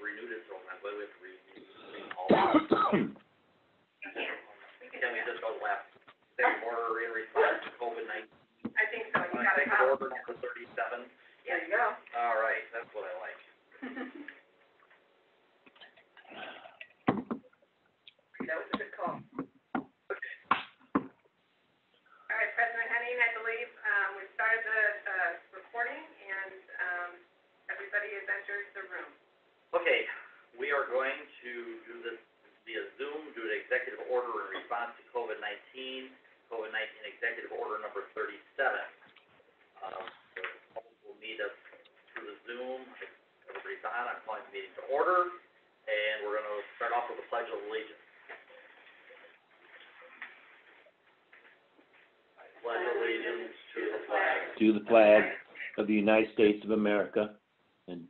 renewed it why do we have to re- renew all of them? Can we just go last, in response to COVID nineteen? I think so, you got it, order number thirty-seven, There you go. all right, that's what I like. That was a good call. All right, President Henning, I believe, um, we started the, uh, recording and, um, everybody has entered the room. Okay, we are going to do this via Zoom due to executive order in response to COVID nineteen, COVID nineteen executive order number thirty-seven. Um, so will meet us through the Zoom, everybody's on, I'm calling the meeting to order, and we're gonna start off with the pledge of allegiance. Pledge allegiance to the flag to the flag of the United States of America and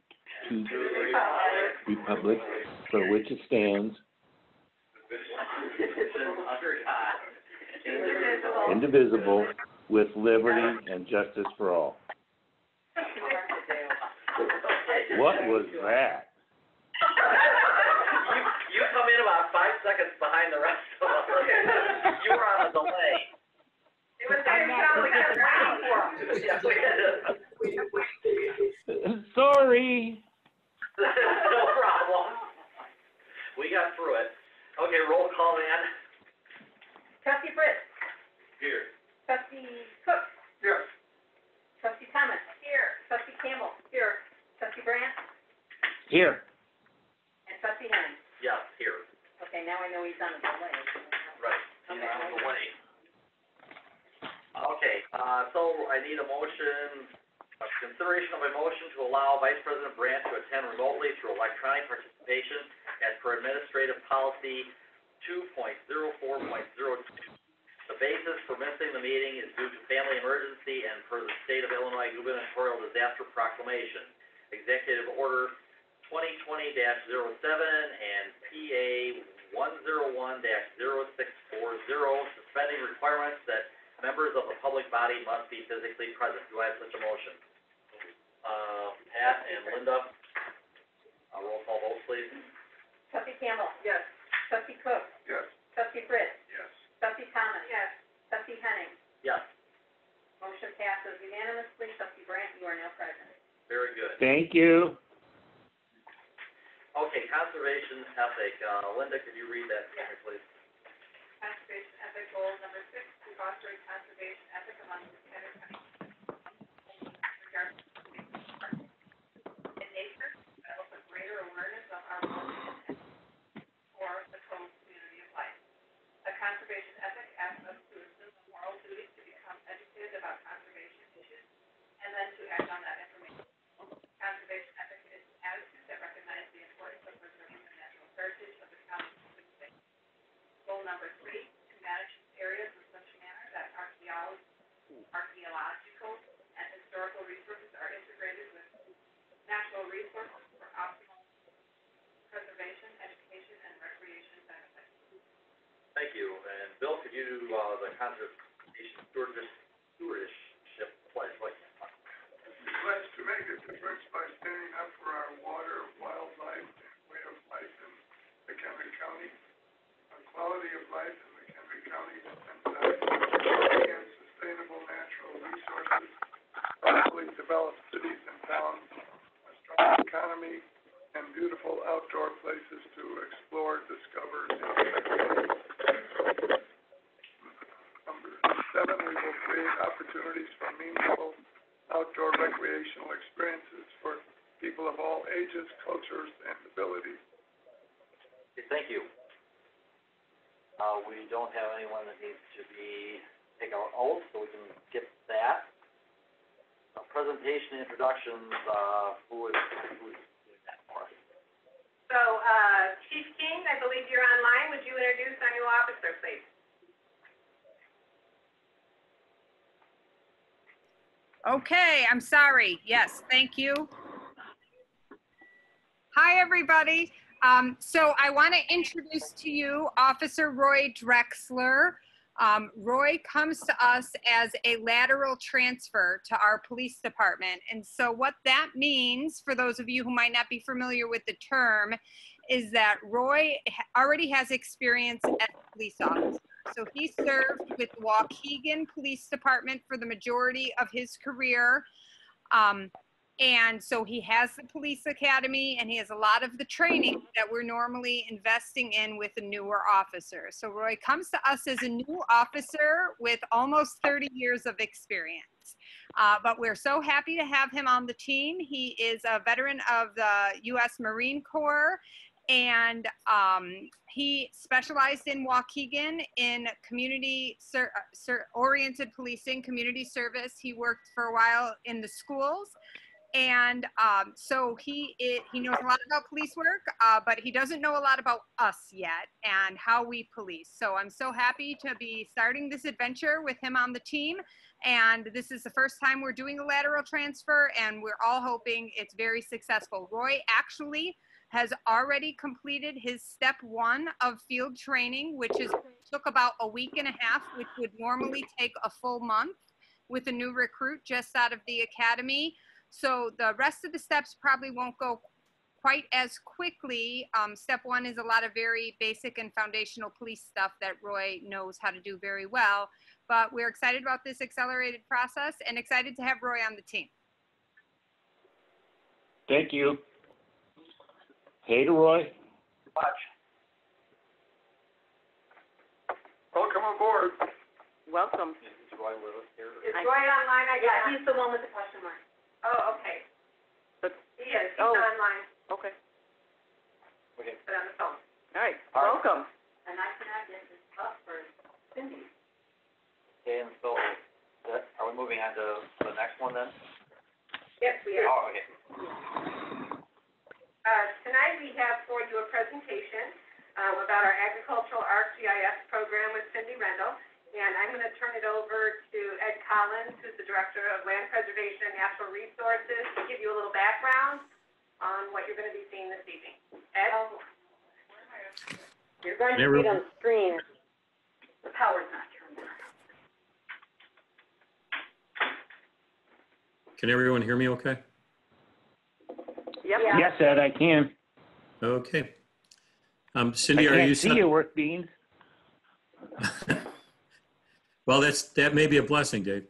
to to the republic republic for which it stands, Indivisible. indivisible, with liberty and justice for all. What was that? You, you come in about five seconds behind the rest of us. You were on a delay. It was very sound, we kept waiting for 'em. Yeah, we. Sorry. No problem. We got through it. Okay, roll call, Ann. Trustee Fritz, Here. trustee Cook, Here. trustee Thomas. Here. Trustee Campbell. Here. Trustee Brandt Here. and trustee Henning. Yes, here. Okay, now I know he's on a delay. Right. He's on the way. Okay, uh, so I need a motion, a consideration of a motion to allow Vice President Brandt to attend remotely through electronic participation as per administrative policy two point zero four point zero two. The basis for missing the meeting is due to family emergency and per the state of Illinois gubernatorial disaster proclamation. Executive Order twenty twenty 7 and PA one zero one 640 suspending requirements that members of the public body must be physically present. Do I have such a motion? Uh, Pat and Linda, uh, roll call vote, please. Trustee Campbell. Yes. Trustee Cook. Yes. Trustee Fritz. Yes. Trustee Thomas. Yes. Trustee Henning. Yes, Motion passes unanimously. Trustee Brandt, you are now present. very good. Thank you. Okay, conservation ethic, uh, Linda, could you read that for me, please? Conservation ethic goal number six, to foster a conservation ethic among the County. Regards in nature, develop a greater awareness of our role for the close community of life. A conservation ethic asks us to assume the moral duty to become educated about conservation issues and then to act on that information. Conservation ethic is an attitude that recognizes the importance of preserving the natural heritage of the county. Goal number three, to manage areas in such a manner that archaeology, archaeological and historical resources are integrated with natural resources for optimal preservation, education, and recreation benefits. Thank you, and Bill, could you do, uh, the conservation stewardship, stewardship pledge, like, pledge to make a difference by standing up for our water, wildlife, and way of life in McHenry County, our quality of life in McHenry County, and and sustainable natural resources, properly developed cities and towns, a strong economy, and beautiful outdoor places to explore, discover, and Number seven, we will create opportunities for meaningful outdoor recreational experiences for people of all ages, cultures, and abilities. Thank you. Uh, we don't have anyone that needs to be, take our oath, so we can skip that. Uh, presentation introductions, uh, who is, who is doing that for us? So, uh, Chief King, I believe you're online. Would you introduce our new officer, please? Okay, I'm sorry. Yes, thank you. Hi, everybody. Um, so I want to introduce to you Officer Roy Drexler. Um, Roy comes to us as a lateral transfer to our police department. And so, what that means, for those of you who might not be familiar with the term, is that Roy already has experience as a police officer. So, he served with the Waukegan Police Department for the majority of his career. Um, and so he has the police academy and he has a lot of the training that we're normally investing in with a newer officer. So Roy comes to us as a new officer with almost 30 years of experience. Uh, but we're so happy to have him on the team. He is a veteran of the U.S. Marine Corps and um, he specialized in Waukegan in community ser- ser- oriented policing, community service. He worked for a while in the schools and um, so he i he knows a lot about police work, uh, but he doesn't know a lot about us yet and how we police. So I'm so happy to be starting this adventure with him on the team. And this is the first time we're doing a lateral transfer, and we're all hoping it's very successful. Roy actually has already completed his step one of field training, which is took about a week and a half, which would normally take a full month with a new recruit just out of the academy. So the rest of the steps probably won't go quite as quickly. Um, step one is a lot of very basic and foundational police stuff that Roy knows how to do very well. But we're excited about this accelerated process and excited to have Roy on the team. Thank you. Hey to Roy. Much. Welcome oh, aboard. Welcome. Is Roy with us here? Is Roy online? I Yeah, got he's the one with the question mark. Oh, okay. But- He is, he's oh. online, Okay. Okay. but on the phone. All right. All right. Welcome. And I cannot get this up for Cindy. Okay, and so, that, are we moving on to the next one then? Yes, we are. Oh, okay. Uh, tonight we have for you a presentation, um, about our agricultural ArcGIS program with Cindy Rendell. And I'm gonna turn it over to Ed Collins, who's the Director of Land Preservation and Natural Resources, to give you a little background on what you're gonna be seeing this evening. Ed? You're going to see it on screen. The power's not turned on. Can everyone hear me okay? Yep. Yes, Ed, I can. Okay. Um, I Cindy, are you? can't see set- your work beans. Well, that's, that may be a blessing, Dave.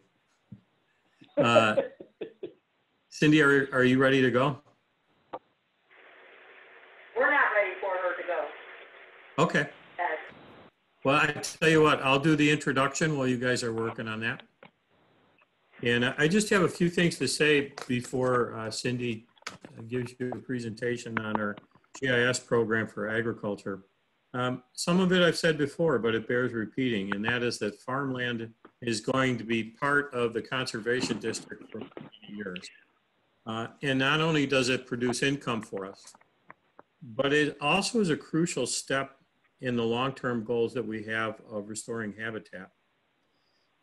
Uh, Cindy, are, are you ready to go? We're not ready for her to go, Okay. Ed. Well, I tell you what, I'll do the introduction while you guys are working on that. And I just have a few things to say before uh, Cindy gives you a presentation on our GIS program for agriculture. Um, Some of it I've said before, but it bears repeating, and that is that farmland is going to be part of the conservation district for years. Uh, And not only does it produce income for us, but it also is a crucial step in the long-term goals that we have of restoring habitat.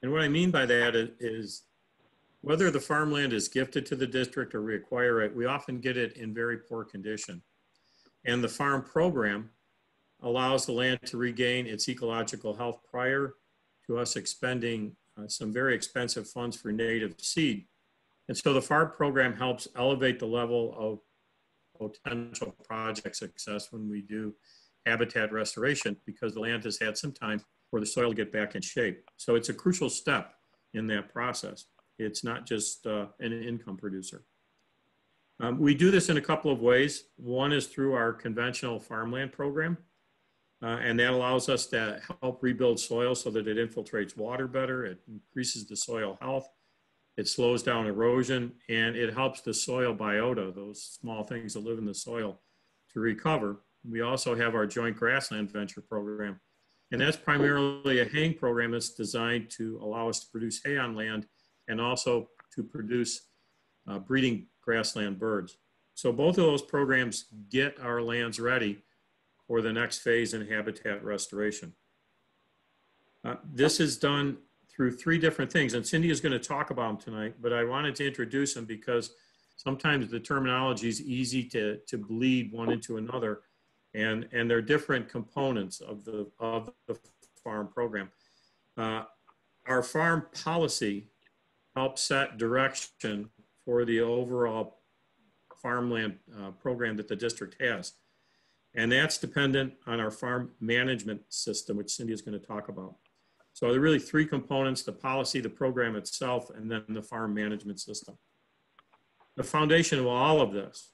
And what I mean by that is, is whether the farmland is gifted to the district or we acquire it, we often get it in very poor condition. And the farm program allows the land to regain its ecological health prior to us expending uh, some very expensive funds for native seed. And so the farm program helps elevate the level of potential project success when we do habitat restoration because the land has had some time for the soil to get back in shape. So it's a crucial step in that process. It's not just uh, an income producer. Um, we do this in a couple of ways. One is through our conventional farmland program, uh, and that allows us to help rebuild soil so that it infiltrates water better, it increases the soil health, it slows down erosion, and it helps the soil biota, those small things that live in the soil, to recover. We also have our joint grassland venture program, and that's primarily a haying program that's designed to allow us to produce hay on land and also to produce uh, breeding grassland birds. So both of those programs get our lands ready for the next phase in habitat restoration. Uh, this is done through three different things, and Cindy is going to talk about them tonight, but I wanted to introduce them because sometimes the terminology is easy to, to bleed one into another, and, and they're different components of the, of the farm program. Uh, Our farm policy helps set direction for the overall farmland uh, program that the district has. And that's dependent on our farm management system, which Cindy is going to talk about. So there are really three components, the policy, the program itself, and then the farm management system. The foundation of all of this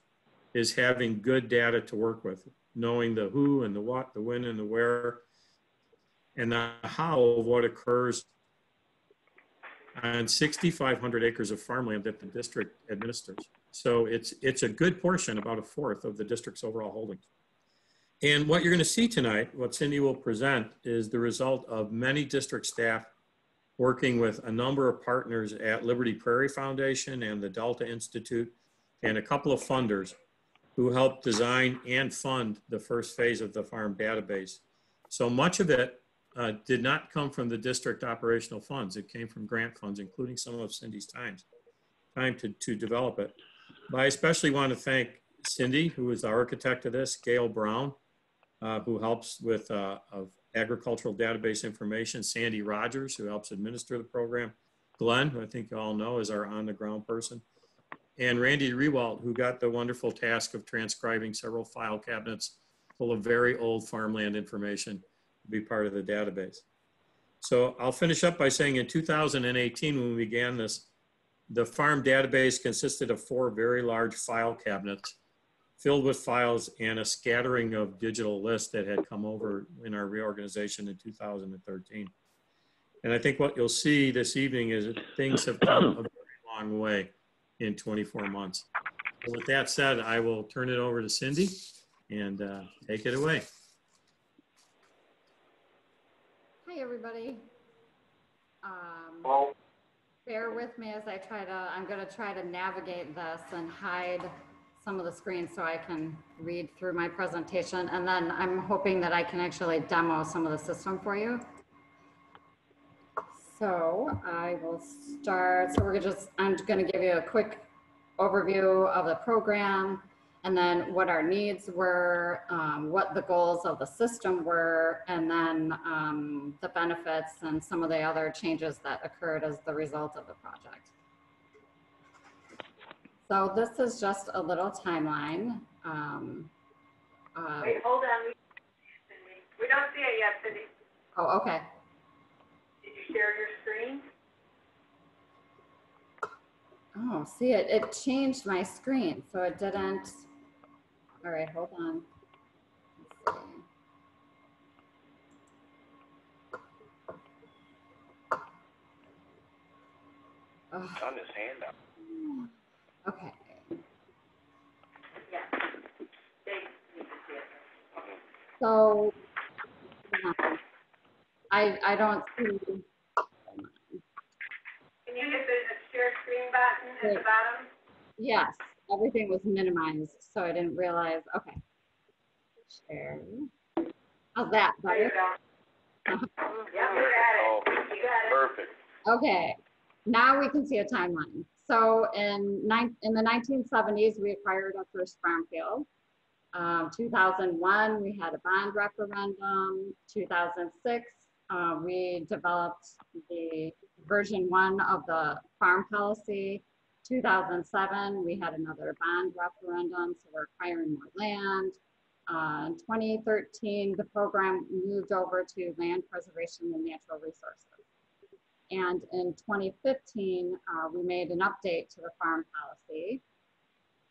is having good data to work with, knowing the who and the what, the when and the where, and the how of what occurs on 6,500 acres of farmland that the district administers. So it's, it's a good portion, about a fourth of the district's overall holdings. And what you're going to see tonight, what Cindy will present, is the result of many district staff working with a number of partners at Liberty Prairie Foundation and the Delta Institute and a couple of funders who helped design and fund the first phase of the farm database. So much of it uh, did not come from the district operational funds. It came from grant funds, including some of Cindy's times, time to, to develop it. But I especially want to thank Cindy, who is the architect of this, Gail Brown, uh, who helps with uh, of agricultural database information, Sandy Rogers, who helps administer the program, Glenn, who I think you all know is our on-the-ground person, and Randy Rewalt, who got the wonderful task of transcribing several file cabinets full of very old farmland information be part of the database. So I'll finish up by saying in 2018, when we began this, the farm database consisted of four very large file cabinets filled with files and a scattering of digital lists that had come over in our reorganization in 2013. And I think what you'll see this evening is that things have come a very long way in 24 months. So with that said, I will turn it over to Cindy and uh, take it away. Hi, everybody. Um, bear with me as I try to, I'm gonna try to navigate this and hide some of the screens so I can read through my presentation. And then I'm hoping that I can actually demo some of the system for you. So I will start, so we're just, I'm gonna give you a quick overview of the program and then what our needs were, um, what the goals of the system were, and then um, the benefits and some of the other changes that occurred as the result of the project. So this is just a little timeline. Um, uh, Wait, hold on. We- We don't see it yet, Cindy. oh, okay. Did you share your screen? Oh, see it, it changed my screen, so it didn't. All right, hold on. Let's see. Ugh, on this handout. Okay, Yes. They need to see it. so. um, I, I don't see, Can you hit the the share screen button at the bottom? yes, everything was minimized, so I didn't realize, okay. Share. How's that, There you better? go. Yeah, you got Oh. You got it. perfect. Okay, now we can see a timeline. So in in the 1970s, we acquired our first farm field. Um, 2001, we had a bond referendum. 2006, uh, we developed the version one of the farm policy. 2007, we had another bond referendum, so we're acquiring more land. Uh, in 2013, the program moved over to land preservation and natural resources. And in 2015, uh, we made an update to the farm policy.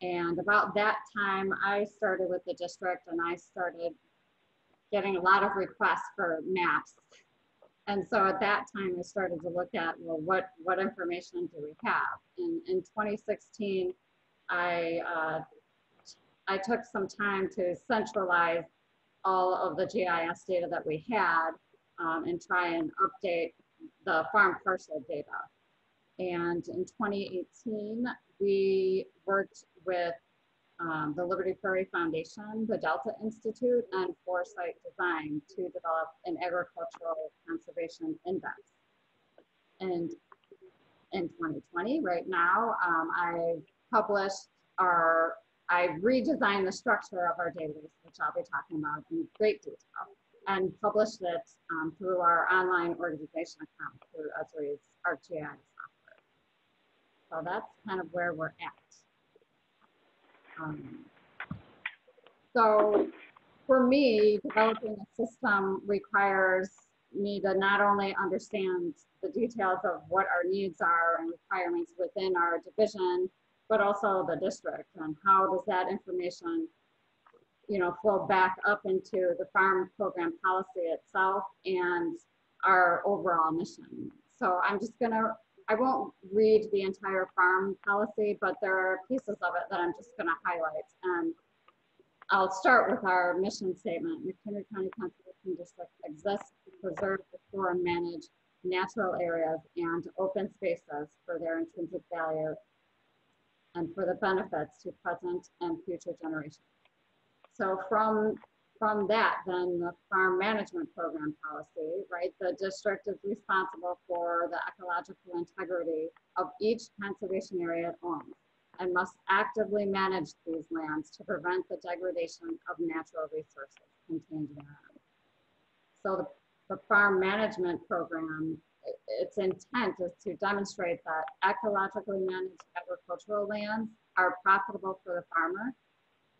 And about that time, I started with the district and I started getting a lot of requests for maps. And so at that time, I started to look at, well, what, what information do we have? And in 2016, I, uh, I took some time to centralize all of the GIS data that we had um, and try and update the farm parcel data. And in 2018, we worked with um, the Liberty Prairie Foundation, the Delta Institute, and Foresight Design to develop an agricultural conservation index. And in 2020, right now, um, I published our, I redesigned the structure of our database, which I'll be talking about in great detail. and published it um, through our online organization account through Esri's ArcGIS software. So that's kind of where we're at. Um, so for me, developing a system requires me to not only understand the details of what our needs are and requirements within our division, but also the district and how does that information, you know, flow back up into the farm program policy itself and our overall mission. So I'm just gonna, I won't read the entire farm policy, but there are pieces of it that I'm just gonna highlight. And I'll start with our mission statement. McHenry County Conservation District exists to preserve, restore, and manage natural areas and open spaces for their intrinsic value and for the benefits to present and future generations. So from, from that, then the farm management program policy, right? The district is responsible for the ecological integrity of each conservation area it owns and must actively manage these lands to prevent the degradation of natural resources contained therein. So the, the farm management program, its intent is to demonstrate that ecologically managed agricultural lands are profitable for the farmer,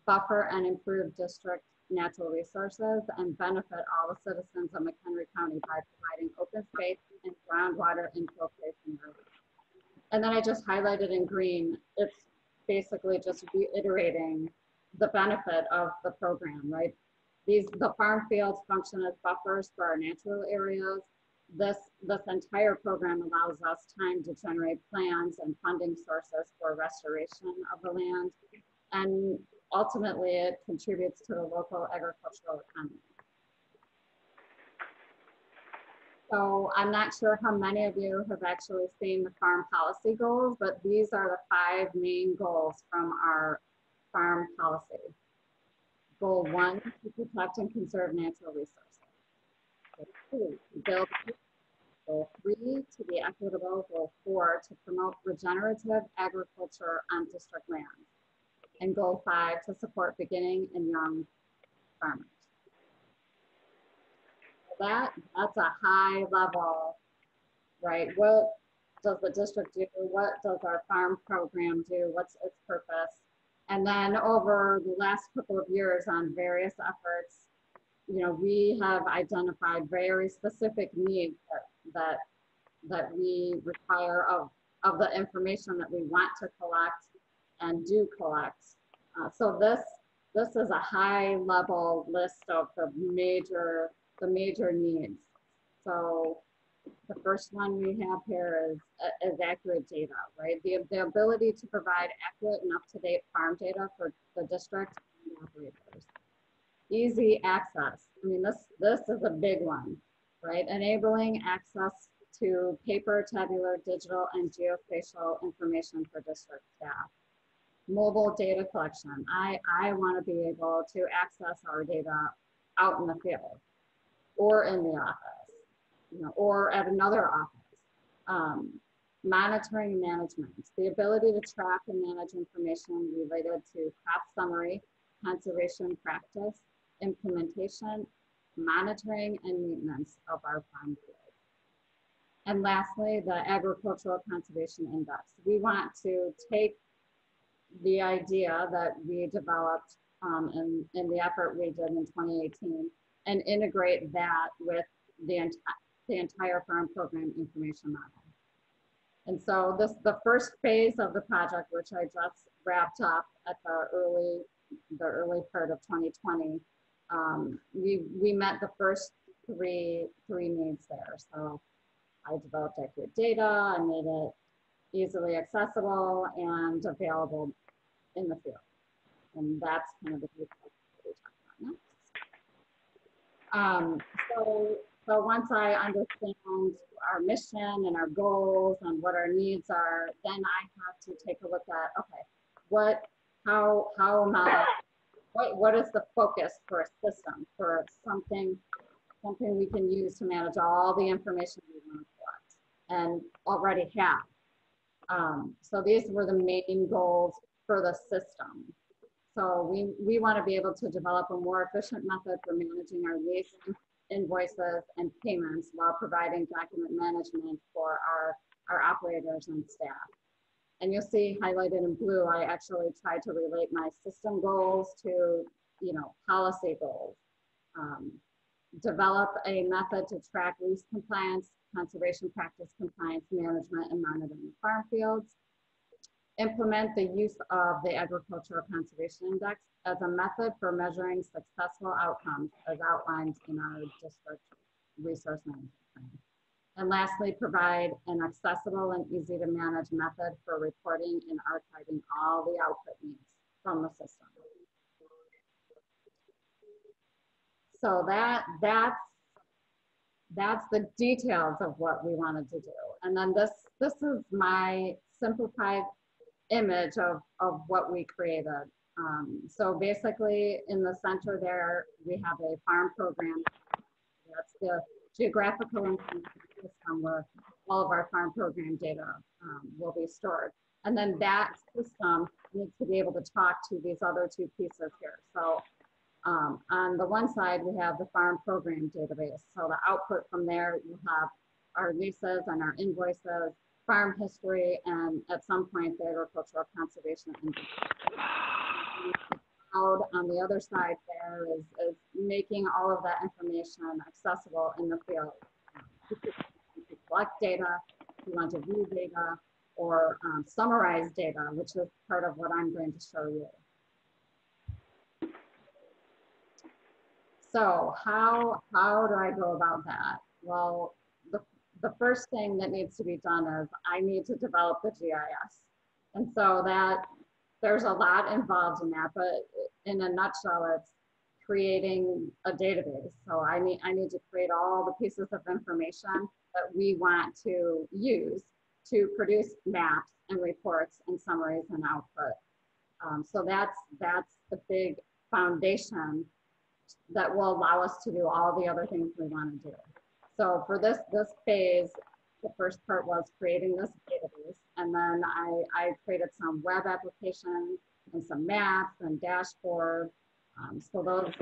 buffer and improve district natural resources, and benefit all the citizens of McHenry County by providing open space and groundwater infiltration. And then I just highlighted in green, it's basically just reiterating the benefit of the program, right? These, the farm fields function as buffers for our natural areas. This, this entire program allows us time to generate plans and funding sources for restoration of the land. And ultimately, it contributes to the local agricultural economy. So I'm not sure how many of you have actually seen the farm policy goals, but these are the five main goals from our farm policy. Goal one, to protect and conserve natural resources. Goal two, build. Goal three, to be equitable. Goal four, to promote regenerative agriculture on district lands. And goal five, to support beginning and young farmers that, that's a high level, right? What does the district do? What does our farm program do? What's its purpose? And then over the last couple of years on various efforts, you know, we have identified very specific needs that, that, that we require of, of the information that we want to collect and do collect. Uh, so this, this is a high level list of the major the major needs. So the first one we have here is, uh, is accurate data, right? The, the ability to provide accurate and up-to-date farm data for the district and operators. Easy access. I mean, this, this is a big one, right? Enabling access to paper, tabular, digital, and geospatial information for district staff. Mobile data collection. I, I want to be able to access our data out in the field or in the office, you know, or at another office. Um, monitoring management, the ability to track and manage information related to crop summary, conservation practice, implementation, monitoring, and maintenance of our farm fields. And lastly, the agricultural conservation index. We want to take the idea that we developed um, in, in the effort we did in 2018 and integrate that with the, enti- the entire farm program information model. And so this, the first phase of the project, which I just wrapped up at the early, the early part of 2020, um, we, we met the first three, three needs there. So I developed accurate data, I made it easily accessible and available in the field. And that's kind of the details that we talked about next. Um, so, so once I understand our mission and our goals and what our needs are, then I have to take a look at, okay, what, how, how am I, what, what is the focus for a system, for something, something we can use to manage all the information we want to collect and already have. Um, so these were the main goals for the system. So we, we want to be able to develop a more efficient method for managing our waste invoices, and payments while providing document management for our, our operators and staff. And you'll see highlighted in blue, I actually tried to relate my system goals to, you know, policy goals. Um, develop a method to track lease compliance, conservation practice compliance management, and monitoring farm fields. Implement the use of the Agricultural Conservation Index as a method for measuring successful outcomes as outlined in our district resource management plan. And lastly, provide an accessible and easy to manage method for reporting and archiving all the output needs from the system. So that, that's, that's the details of what we wanted to do. And then this, this is my simplified image of, of what we created. Um, so basically in the center there, we have a farm program. That's the geographical information system where all of our farm program data um, will be stored. And then that system needs to be able to talk to these other two pieces here. So um, on the one side, we have the farm program database. So the output from there, you have our leases and our invoices, farm history, and at some point, the agricultural conservation. and Cloud on the other side there is, is making all of that information accessible in the field. You collect data, if you want to view data, or um, summarize data, which is part of what I'm going to show you. So how, how do I go about that? Well, the, first thing that needs to be done is I need to develop the GIS. And so that, there's a lot involved in that, but in a nutshell, it's creating a database. So I need, I need to create all the pieces of information that we want to use to produce maps and reports and summaries and output. Um, so that's, that's the big foundation that will allow us to do all the other things we want to do. So for this, this phase, the first part was creating this database. And then I, I created some web applications and some maps and dashboard. Um, so those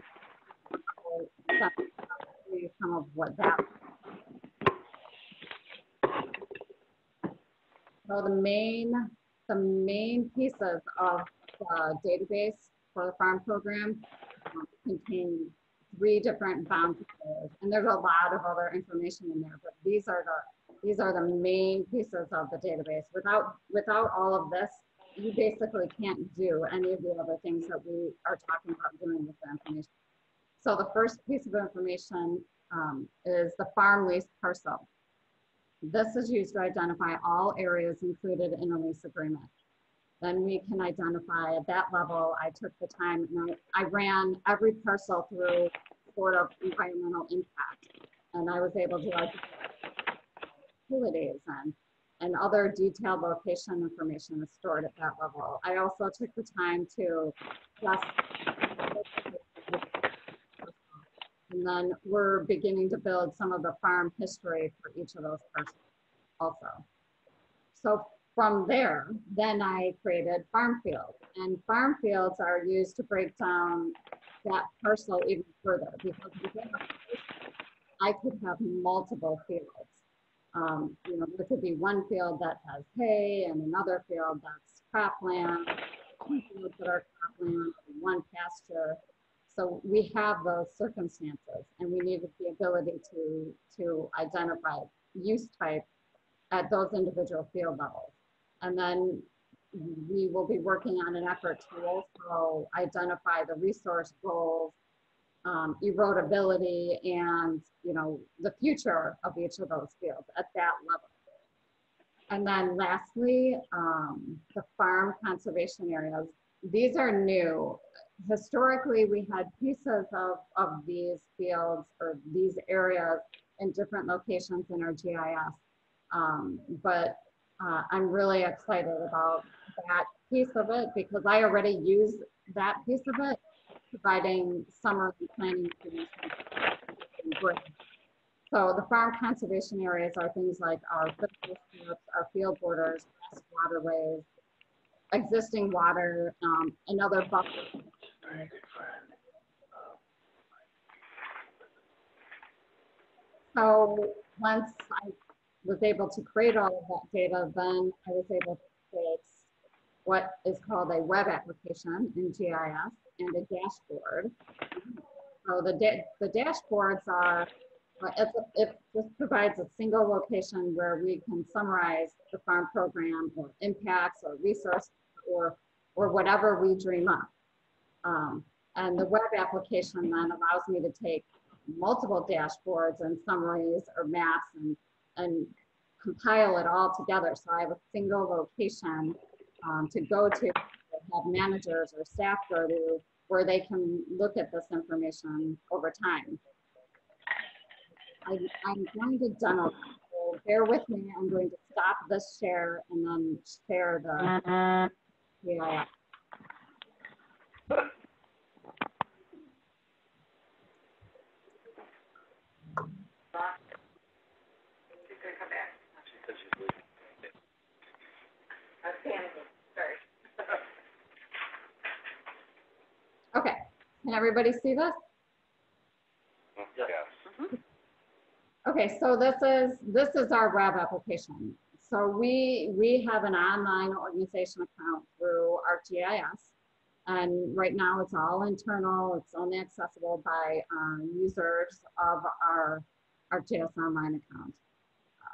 some of what that. So the main, the main pieces of the database for the farm program um, contain three different boundaries. And there's a lot of other information in there, but these are the these are the main pieces of the database. Without without all of this, you basically can't do any of the other things that we are talking about doing with the information. So the first piece of information um, is the farm lease parcel. This is used to identify all areas included in a lease agreement then we can identify at that level. I took the time and I, I ran every parcel through sort of environmental impact. And I was able to identify utilities and, and other detailed location information is stored at that level. I also took the time to just and then we're beginning to build some of the farm history for each of those parcels also. So from there, then I created farm fields. And farm fields are used to break down that parcel even further because I could have multiple fields. Um, you know, there could be one field that has hay and another field that's cropland, two fields that are cropland, one pasture. So we have those circumstances and we needed the ability to, to identify use type at those individual field levels. And then we will be working on an effort to also identify the resource goals, um, erodibility, and you know the future of each of those fields at that level. And then lastly, um, the farm conservation areas. These are new. Historically, we had pieces of, of these fields or these areas in different locations in our GIS. Um, but uh, I'm really excited about that piece of it because I already use that piece of it, providing summer planning So the farm conservation areas are things like our strips, our field borders, waterways, existing water, um, another buffer. So once I was able to create all of that data, then I was able to create what is called a web application in GIS and a dashboard. So the da- the dashboards are, it just provides a single location where we can summarize the farm program or impacts or resource or, or whatever we dream up. Um, and the web application then allows me to take multiple dashboards and summaries or maps and, and compile it all together. So I have a single location um, to go to, have managers or staff go to, where they can look at this information over time. I, I'm going to demo, so bear with me. I'm going to stop this share and then share the, yeah. She's gonna come back. She said she's leaving. I was panicking, sorry. Okay, can everybody see this? Yes. Okay, so this is, this is our web application. So we, we have an online organization account through ArcGIS. And right now it's all internal, it's only accessible by um, users of our ArcGIS online account.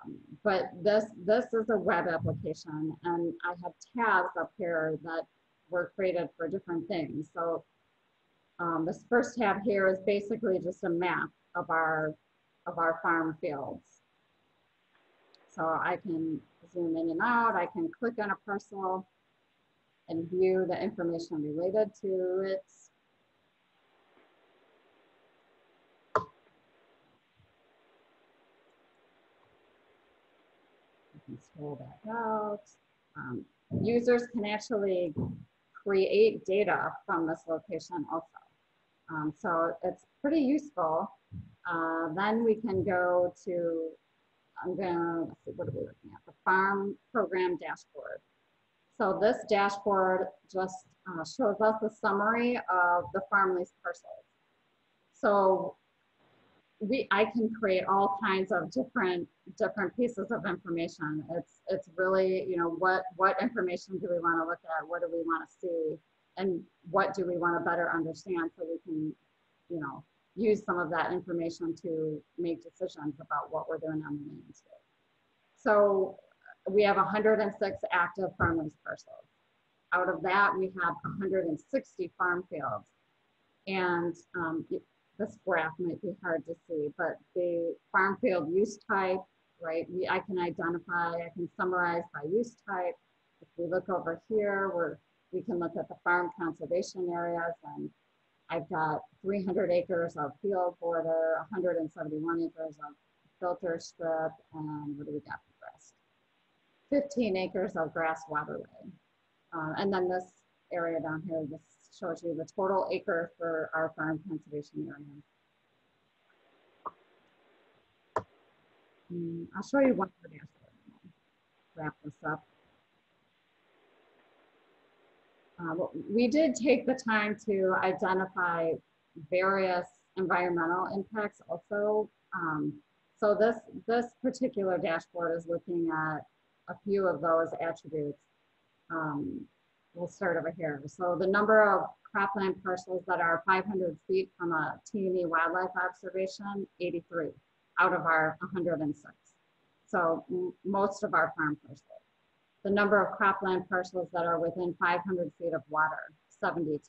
Um, But this, this is a web application and I have tabs up here that were created for different things. So um, this first tab here is basically just a map of our of our farm fields. So I can zoom in and out, I can click on a parcel and view the information related to it. Can scroll back out. Um, users can actually create data from this location also. Um, so it's pretty useful. Uh, then we can go to, I'm gonna, let's see, what are we looking at? The farm program dashboard. So this dashboard just uh, shows us a summary of the farm lease parcels. So we, I can create all kinds of different, different pieces of information. It's, it's really, you know, what, what information do we want to look at? What do we want to see? And what do we want to better understand so we can, you know, use some of that information to make decisions about what we're doing on the main street. So we have 106 active farm parcels. Out of that, we have 160 farm fields. And um, this graph might be hard to see, but the farm field use type, right? We, I can identify, I can summarize by use type. If we look over here, we're, we can look at the farm conservation areas and I've got 300 acres of field border, 171 acres of filter strip, and what do we got for rest? 15 acres of grass waterway. Uh, and then this area down here, this shows you the total acre for our farm conservation area. Hmm, I'll show you one more dashboard. Wrap this up. Uh, we did take the time to identify various environmental impacts also. Um, so this, this particular dashboard is looking at a few of those attributes. Um, we'll start over here. So the number of cropland parcels that are 500 feet from a TNE wildlife observation, 83 out of our 106. So most of our farm parcels the number of cropland parcels that are within 500 feet of water, 72.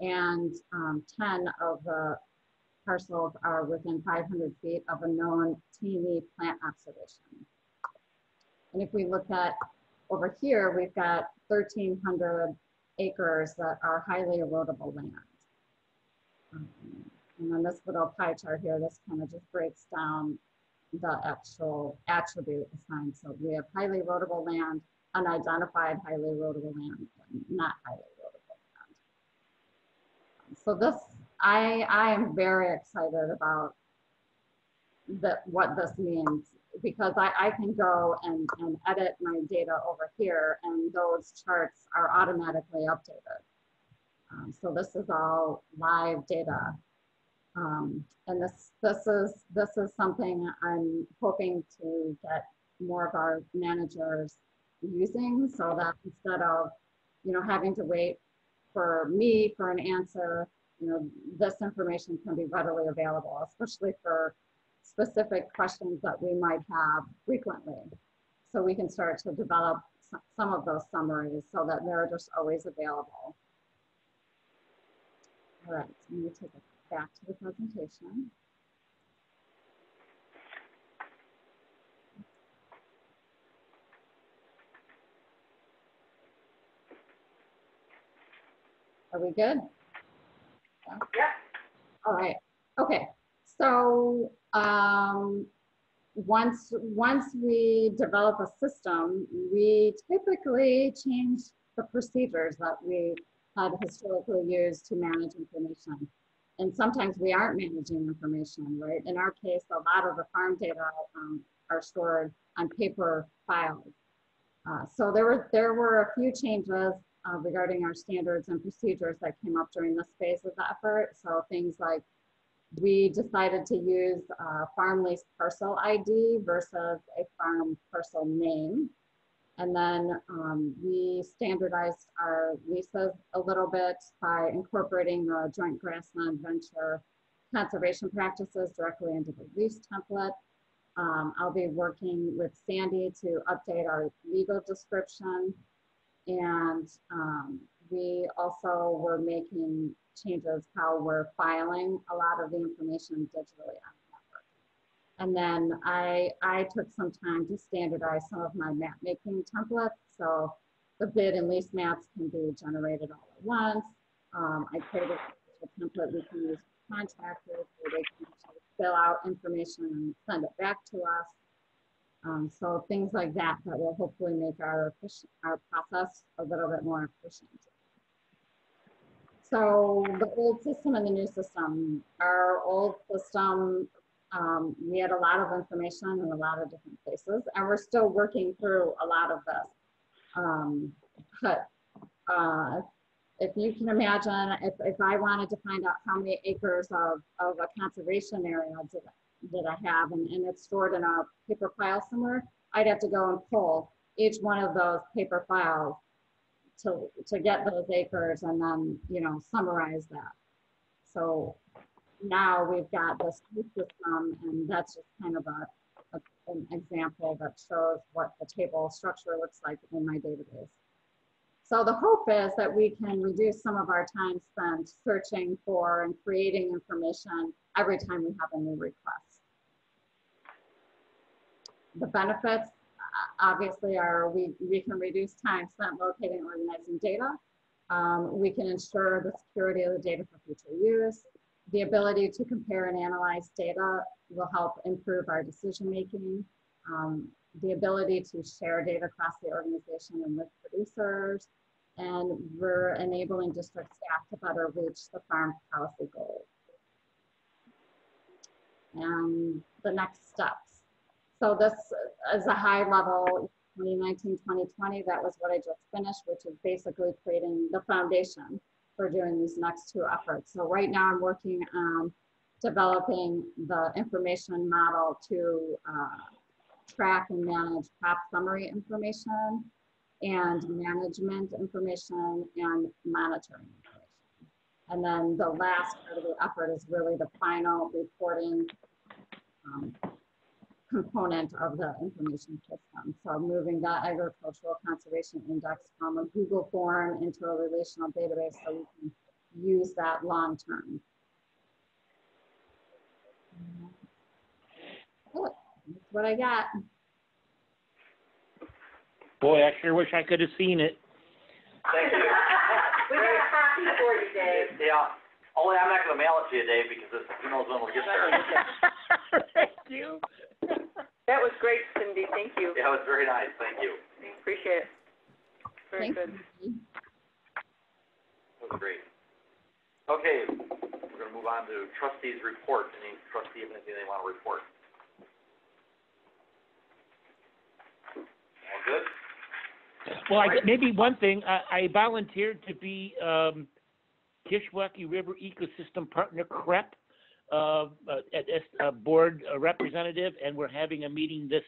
And um, 10 of the parcels are within 500 feet of a known TNE plant observation. And if we look at over here, we've got 1,300 acres that are highly erodible land. Um, And then this little pie chart here, this kind of just breaks down the actual attribute assigned. So we have highly erodible land, unidentified highly erodible land, and not highly erodible land. So this, I, I am very excited about that, what this means, because I, I can go and, and edit my data over here, and those charts are automatically updated. Um, so this is all live data Um, and this, this is, this is something I'm hoping to get more of our managers using so that instead of, you know, having to wait for me for an answer, you know, this information can be readily available, especially for specific questions that we might have frequently. So we can start to develop some of those summaries so that they're just always available. All right, let me take it back to the presentation. Are we good? Yeah. All right, okay, so, um, once, once we develop a system, we typically change the procedures that we had historically used to manage information. And sometimes we aren't managing information, right? In our case, a lot of the farm data, um, are stored on paper files. Uh, so there were, there were a few changes uh, regarding our standards and procedures that came up during this phase of the effort. So things like we decided to use uh, farm lease parcel ID versus a farm parcel name. And then um, we standardized our leases a little bit by incorporating the joint grassland venture conservation practices directly into the lease template. Um, I'll be working with Sandy to update our legal description. And um, we also were making changes how we're filing a lot of the information digitally. And then I, I took some time to standardize some of my map making templates. So the bid and lease maps can be generated all at once. Um, I created a template we can use for contractors where they can fill out information and send it back to us. Um, so things like that that will hopefully make our our process a little bit more efficient. So the old system and the new system. Our old system, um, we had a lot of information in a lot of different places, and we're still working through a lot of this. Um, but uh, if you can imagine, if, if I wanted to find out how many acres of, of a conservation area did, did I have, and, and it's stored in a paper file somewhere, I'd have to go and pull each one of those paper files to, to get those acres and then, you know, summarize that. So now we've got this system and that's just kind of a, a- an example that shows what the table structure looks like in my database. So the hope is that we can reduce some of our time spent searching for and creating information every time we have a new request. The benefits uh, obviously are we, we can reduce time spent locating and organizing data. Um, we can ensure the security of the data for future use. The ability to compare and analyze data will help improve our decision making. Um, the ability to share data across the organization and with producers. And we're enabling district staff to better reach the farm policy goals. And the next steps. So this is a high level 2019, 2020. That was what I just finished, which is basically creating the foundation for doing these next two efforts. So right now I'm working on developing the information model to uh, track and manage crop summary information and management information and monitoring information. And then the last part of the effort is really the final reporting um, component of the information system. So moving that agricultural conservation index from a Google form into a relational database so we can use that long term. Good. That's what I got. Boy, I sure wish I could have seen it. Thank you. We got a copy for you, Dave. Yeah, only I'm not gonna mail it to you, Dave, because it's, who knows when we'll get there. Thank you. That was great, Cindy, thank you. Yeah, it was very nice, thank you. Appreciate it. Very Thank good. you. That was great. Okay, we're gonna move on to trustees' report. Any trustee have anything they wanna report? All good? Well, I, maybe one thing, I, I volunteered to be, um, Kishwaukee River Ecosystem Partner KREP, uh, uh, at, as a board uh, representative, and we're having a meeting this,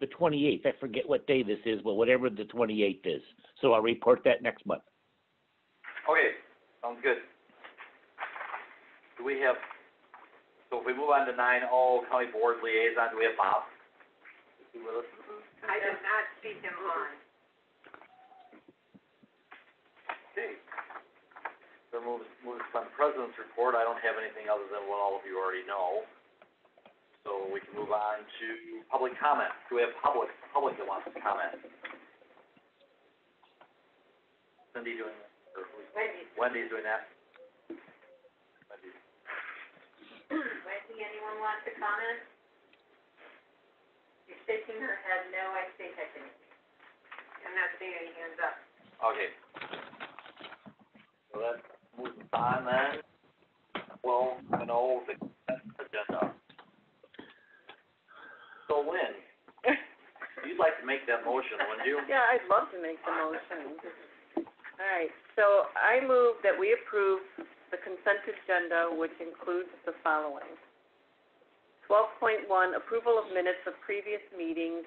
the twenty-eighth. I forget what day this is, but whatever the twenty-eighth is. So I'll report that next month. Okay, sounds good. Do we have, so if we move on to nine O, county board liaison, do we have Bob? Is he with us? I did not speak him on. Okay. So moves, moves on the president's report, I don't have anything other than what all of you already know. So we can move on to public comment. Do we have public, public that wants to comment? Cindy doing that, or who's? Wendy, Wendy's doing that? Wendy. Wendy, anyone want to comment? You're shaking her head, no, I think I can. I'm not seeing any hands up. Okay. So that moves us on then. Well, you know, the consent agenda. So Lynn, you'd like to make that motion, wouldn't you? Yeah, I'd love to make the motion. All right, so I move that we approve the consent agenda, which includes the following. Twelve point one, approval of minutes of previous meetings.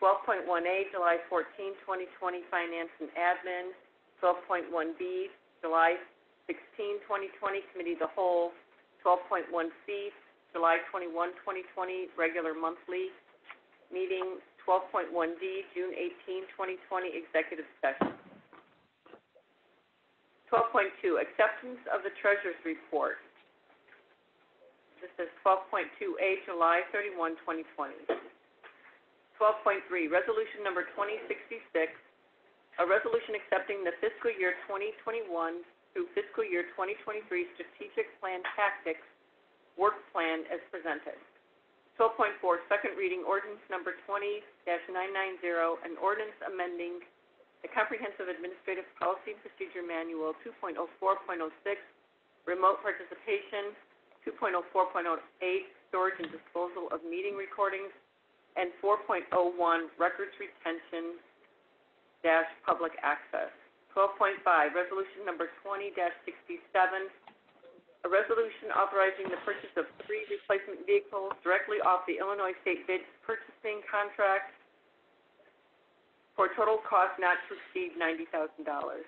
Twelve point one A, July 14, 2020, finance and admin. Twelve point one B, July 16, 2020, committee of the whole. Twelve point one C, July 21, 2020, regular monthly meeting. Twelve point one D, June 18, 2020, executive session. Twelve point two, acceptance of the treasurer's report. This is twelve point two A, July 31, 2020. Twelve point three, resolution number twenty sixty-six, a resolution accepting the fiscal year twenty twenty-one through fiscal year twenty twenty-three strategic plan tactics work plan as presented. Twelve point four, second reading ordinance number 20-990, an ordinance amending the Comprehensive Administrative Policy and Procedure Manual two point oh four point oh six, remote participation, two point oh four point oh eight, storage and disposal of meeting recordings, and four point oh one, records retention dash public access. Twelve point five, resolution number twenty sixty-seven, a resolution authorizing the purchase of three replacement vehicles directly off the Illinois State Bid Purchasing Contract for total cost not to exceed ninety thousand dollars.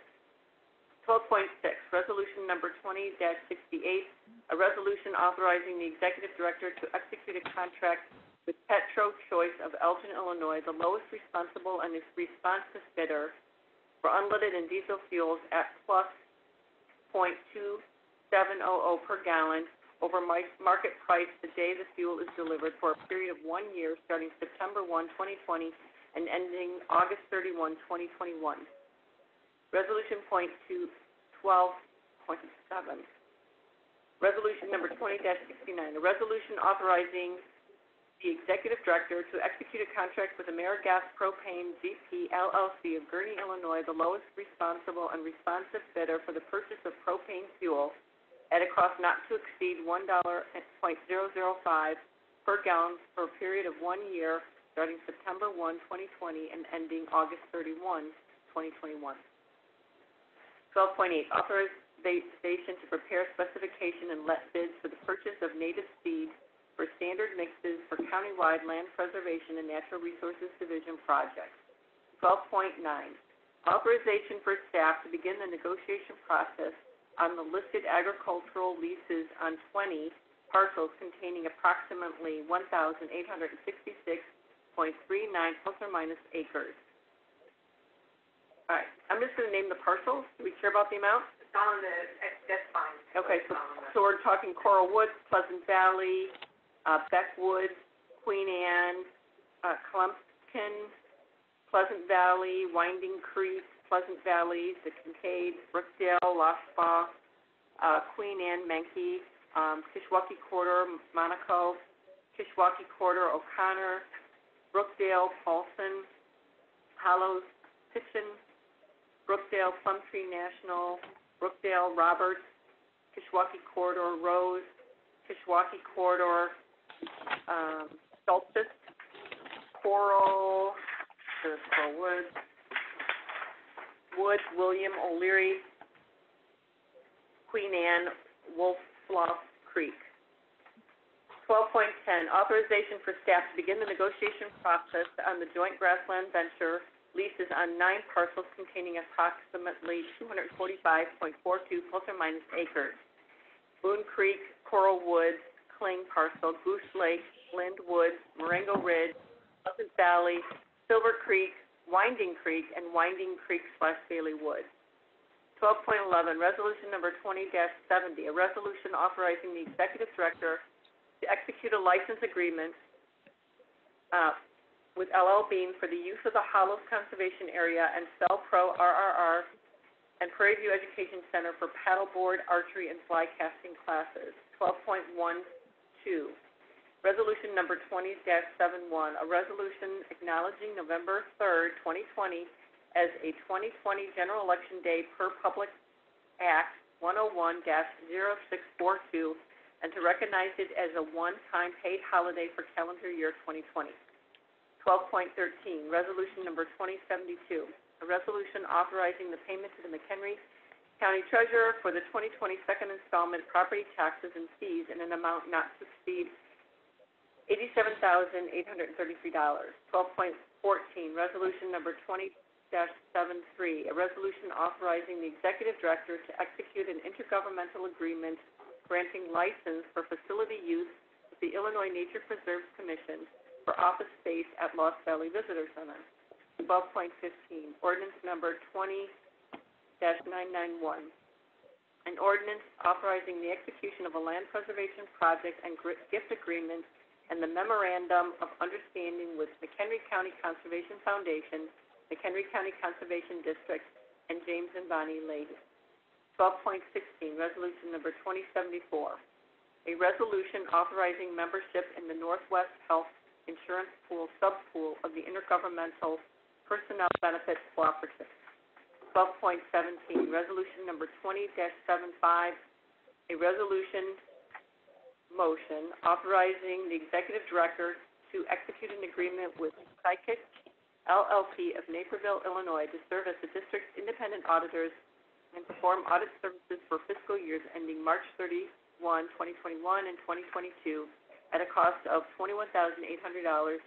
Twelve point six, resolution number twenty sixty-eight, a resolution authorizing the executive director to execute a contract with Petro Choice of Elgin, Illinois, the lowest responsible and responsive bidder for unleaded and diesel fuels at plus point two seven oh oh per gallon over market price the day the fuel is delivered for a period of one year starting September 1, 2020, and ending August 31, 2021. Resolution point two twelve point seven. Resolution number twenty sixty-nine, a resolution authorizing the executive director to execute a contract with AmeriGas Propane GP LLC of Gurnee, Illinois, the lowest responsible and responsive bidder for the purchase of propane fuel at a cost not to exceed one dollar point zero zero five per gallon for a period of one year starting September 1, 2020, and ending August 31, 2021. 12.8, authorization to prepare specification and let bids for the purchase of native seed for standard mixes for countywide land preservation and natural resources division projects. 12.9, authorization for staff to begin the negotiation process on the listed agricultural leases on 20 parcels containing approximately 1,866 point three nine plus or minus acres. All right, I'm just gonna name the parcels. Do we care about the amount? It's on the, that's fine. Okay, so, It's on the- so we're talking Coral Woods, Pleasant Valley, uh, Beckwood, Queen Anne, uh, Pleasant Valley, Winding Creek, Pleasant Valley, the Kincaid, Brookdale, Lost Spa, uh, Queen Anne, Menke, um, Kishwaukee Corridor, Monaco, Kishwaukee Corridor, O'Connor, Brookdale, Paulson, Hollows, Kitchen, Brookdale, Plum Tree National, Brookdale, Roberts, Kishwaukee Corridor, Rose, Kishwaukee Corridor, um, Coral, there's Coral Woods, Woods, William, O'Leary, Queen Anne, Wolf Bluff Creek. Twelve point ten, authorization for staff to begin the negotiation process on the joint grassland venture leases on nine parcels containing approximately two hundred forty-five point four two plus or minus acres. Boone Creek, Coral Woods, Cling Parcel, Goose Lake, Lind Woods, Marengo Ridge, Pleasant Valley, Silver Creek, Winding Creek, and Winding Creek slash Bailey Woods. Twelve point eleven, resolution number twenty seventy, a resolution authorizing the executive director to execute a license agreement, uh, with LL Bean for the use of the Hollows Conservation Area and Cell Pro RRR and Prairie View Education Center for paddleboard, archery, and fly casting classes. Twelve point one two, resolution number twenty 71 a resolution acknowledging November third, twenty twenty as a twenty twenty general election day per Public Act one oh one 642 and to recognize it as a one-time paid holiday for calendar year 2020. 12.13, Resolution Number 2072, a resolution authorizing the payment to the McHenry County Treasurer for the 2020 second installment property taxes and fees in an amount not to exceed $87,833. 12.14, Resolution Number 20-73, a resolution authorizing the Executive Director to execute an intergovernmental agreement granting license for facility use with the Illinois Nature Preserves Commission for office space at Lost Valley Visitor Center. Twelve point fifteen, ordinance number twenty nine nine one. An ordinance authorizing the execution of a land preservation project and gift agreement and the memorandum of understanding with McHenry County Conservation Foundation, McHenry County Conservation District, and James and Bonnie Lady. Twelve point sixteen, resolution number twenty seventy-four. A resolution authorizing membership in the Northwest Health Insurance Pool subpool of the Intergovernmental Personnel Benefits Cooperative. Twelve point seventeen, resolution number twenty 75 a resolution motion authorizing the executive director to execute an agreement with Sikich LLC of Naperville, Illinois, to serve as the district's independent auditors and perform audit services for fiscal years ending March 31, 2021 and 2022 at a cost of $21,800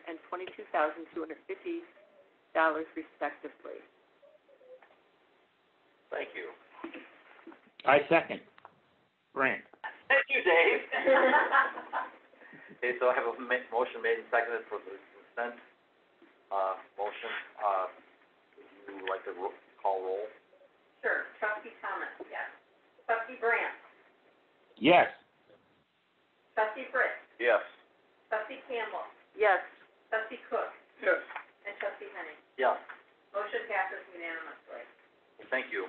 and $22,250 respectively. Thank you. I second. Grant. Thank you, Dave. Okay, so I have a ma- motion made and seconded for the consent, uh, motion, uh, would you like to ro- call roll? Sure, trustee Thomas, yes. Trustee Brandt, Yes. trustee Britt, Yes. trustee Campbell, Yes. trustee Cook, Yes. and trustee Henning. Yes. Motion passes unanimously. Thank you.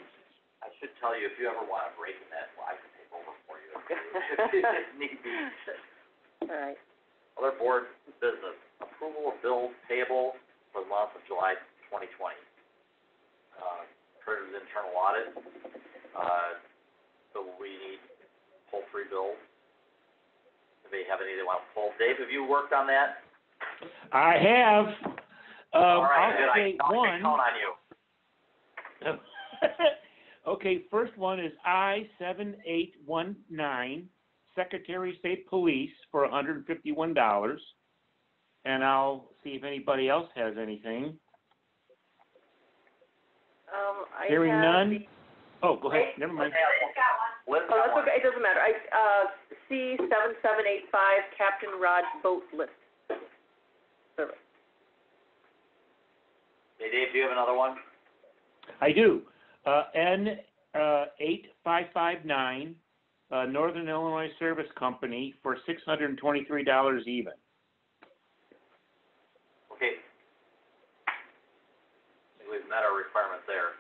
I should tell you, if you ever want a break in that, well, I can take over for you if need be. All right. Other board business, approval of bills payable for the month of July twenty twenty. Uh, treasurer's internal audit, uh, so we need pull three bills. Do they have any they want to pull? Dave, have you worked on that? I have, All um, right, good. I'll I, I can one. count on you. Okay, first one is I seven eight one nine, Secretary of State Police for hundred and fifty-one dollars. And I'll see if anybody else has anything. Um, I Hearing have none? the- Oh, go ahead, never mind. Lynn's Oh, got that's one. okay, it doesn't matter. I, uh, C seven seven eight five, Captain Rod Boat Lift. Service. Hey, Dave, do you have another one? I do. Uh, N, uh, uh, Northern Illinois Service Company for six hundred and twenty-three dollars even. Okay. We've met our requirement there.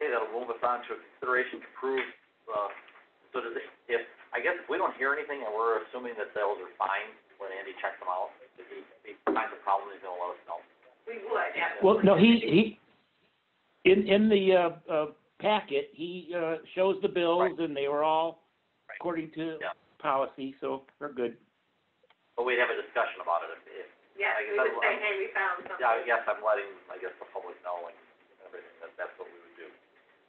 Okay, that'll move us on to consideration to approve, uh, so does it, if, I guess if we don't hear anything and we're assuming that those are fine, when Andy checks them out, if he, if he finds a problem, he's gonna let us know. We would, yeah. Well, no, he, he, in, in the, uh, uh, packet, he, uh, shows the bills and they were all according to Yeah. policy, so we're good. But we'd have a discussion about it if, if, Yeah, I guess we would I'm- say, hey, we found something. yeah, I guess I'm letting, I guess, the public know and everything, that that's what we would do.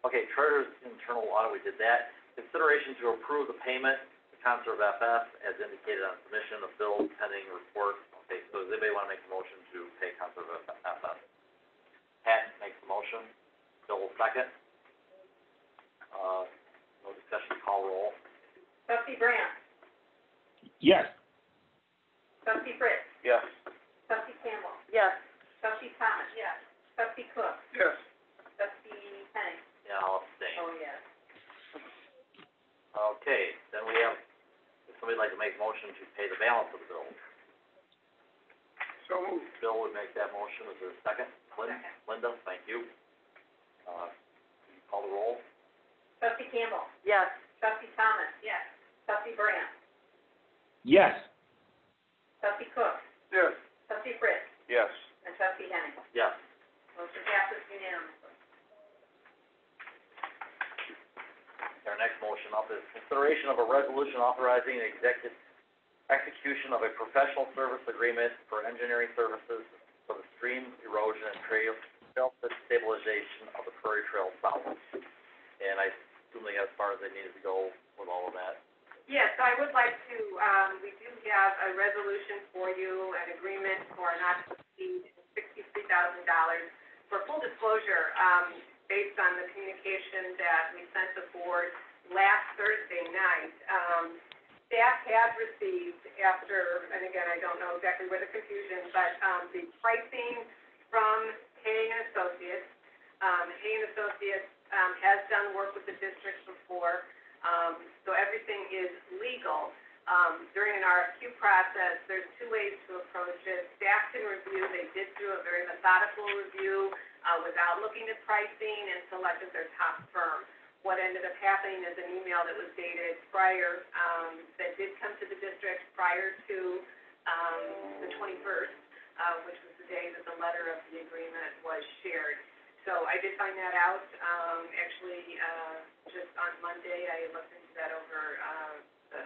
Okay, treasurer's internal audit, we did that. Consideration to approve the payment to Concert of FF as indicated on submission of bills pending report. Okay, so does anybody wanna make a motion to pay Concert of FF? Pat makes the motion, Bill will second. Uh, no discussion, call roll. Trustee Brandt, Yes. trustee Fritz, Yes. trustee Campbell, Yes. trustee Thomas. Yes. Trustee Cook, Yes. trustee Henning. Yeah, I'll abstain. Oh, yes. Okay, then we have, if somebody'd like to make a motion to pay the balance of the bill. So moved. Bill would make that motion, is there a second? Lin- Linda, thank you. Uh, can you call the roll? Trustee Campbell, Yes. trustee Thomas. Yes. Trustee Brandt, Yes. trustee Cook, Yes. trustee Fritz, Yes. and trustee Henning. Yes. Motion passes unanimously. Our next motion up is consideration of a resolution authorizing the executive execution of a professional service agreement for engineering services for the stream erosion and trail, stabilization of the Prairie Trail South. And I assume they got as far as they needed to go with all of that. Yes, I would like to, um, we do have a resolution for you, an agreement for not to exceed sixty-three thousand dollars. For full disclosure, um, based on the communication that we sent the board last Thursday night, um, staff had received after, and again, I don't know exactly where the confusion, but, um, the pricing from Hey and Associates. Um, Hey and Associates, um, has done work with the district before. Um, so everything is legal. Um, during an RFQ process, there's two ways to approach it. Staff can review, they did do a very methodical review, uh, without looking at pricing and selected their top firm. What ended up happening is an email that was dated prior, um, that did come to the district prior to, um, the twenty-first, uh, which was the day that the letter of the agreement was shared. So I did find that out, um, actually, uh, just on Monday, I looked into that over, uh, the,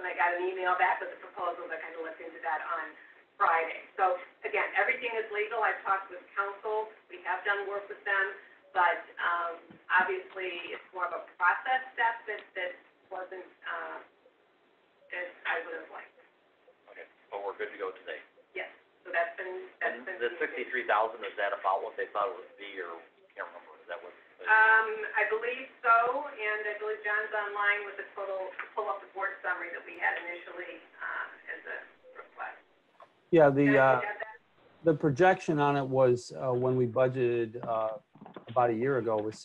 when I got an email back with the proposals, I kind of looked into that on Friday. So, again, everything is legal, I've talked with counsel, we have done work with them, but, um, obviously, it's more of a process step that, that wasn't, uh, as I would have liked. Okay, so we're good to go today. Yes, so that's been, that's And been. the sixty-three thousand, is that about what they thought it would be, or, can't remember, is that what? Um, I believe so, and I believe John's online with the total, pull up the board summary that we had initially, uh, as a request. Yeah, the, I uh, have that? the projection on it was, uh, when we budgeted, uh, about a year ago was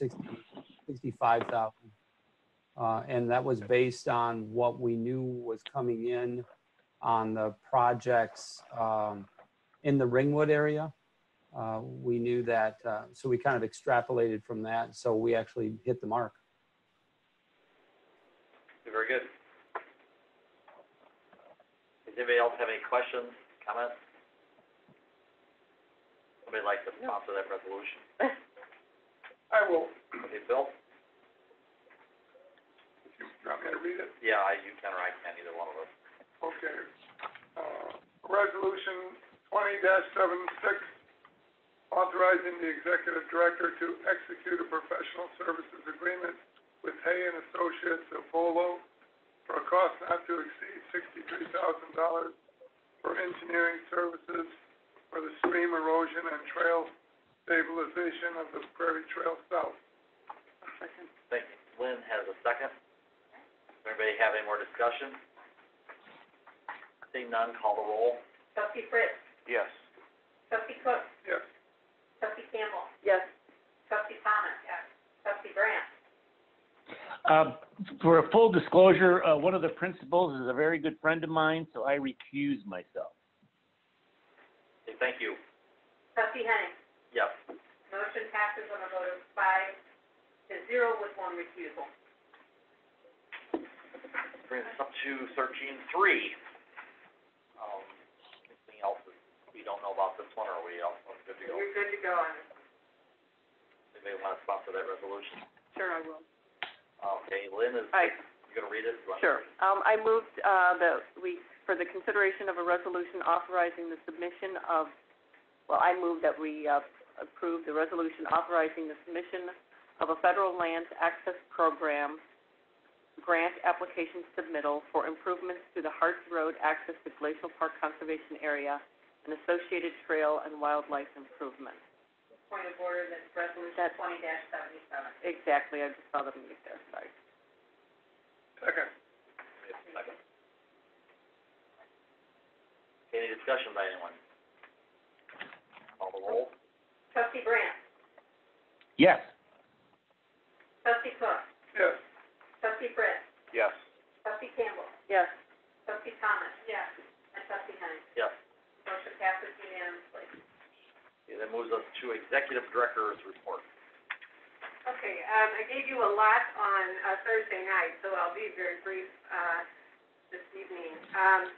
sixty-five thousand, Uh, and that was based on what we knew was coming in on the projects, um, in the Ringwood area. Uh, we knew that, uh, so we kind of extrapolated from that, so we actually hit the mark. Very good. Does anybody else have any questions, comments? Somebody like to sponsor that resolution? I will. Okay, Bill? if You want me to read it? Yeah, I, you can or I can, either one of us. Okay. Uh, resolution twenty 76 authorizing the executive director to execute a professional services agreement with Hey and Associates of Volo for a cost not to exceed sixty-three thousand dollars for engineering services for the stream erosion and trail stabilization of the Prairie Trail South. Thank you. Lynn has a second. Does anybody have any more discussion? Seeing none, call the roll. Trustee Fritz, Yes. trustee Cook, Yes. trustee Campbell, Yes. trustee Thomas. Yes. Trustee Brandt. Um, for a full disclosure, uh, one of the principals is a very good friend of mine, so I recuse myself. Okay, thank you. Trustee Henning. Yes. Motion passes on a vote of five to zero with one refusal. Brings us up to thirteen three. Um, anything else that we don't know about this one, or are we all good to go? You're good to go on this. Anybody want to sponsor that resolution? Sure, I will. Okay, Lynn is, All right, you gonna read it? You want- Sure. Um, I moved, uh, that we, for the consideration of a resolution authorizing the submission of, well, I move that we, uh, approve the resolution authorizing the submission of a federal lands access program grant application submittal for improvements to the Harts Road access to Glacial Park Conservation Area and associated trail and wildlife improvements. Point of order, that's resolution That's- twenty seventy-seven. Exactly, I just saw the mute there, sorry. Second. Second. Any discussion by anyone? Call the roll. Trustee Brandt, Yes. trustee Cook, Yes. trustee Britt, Yes. trustee Campbell, Yes. trustee Thomas. Yes. And trustee Henning. Yes. Motion passes unanimously. Okay, that moves us to executive director's report. Okay, um, I gave you a lot on, uh, Thursday night, so I'll be very brief, uh, this evening. Um,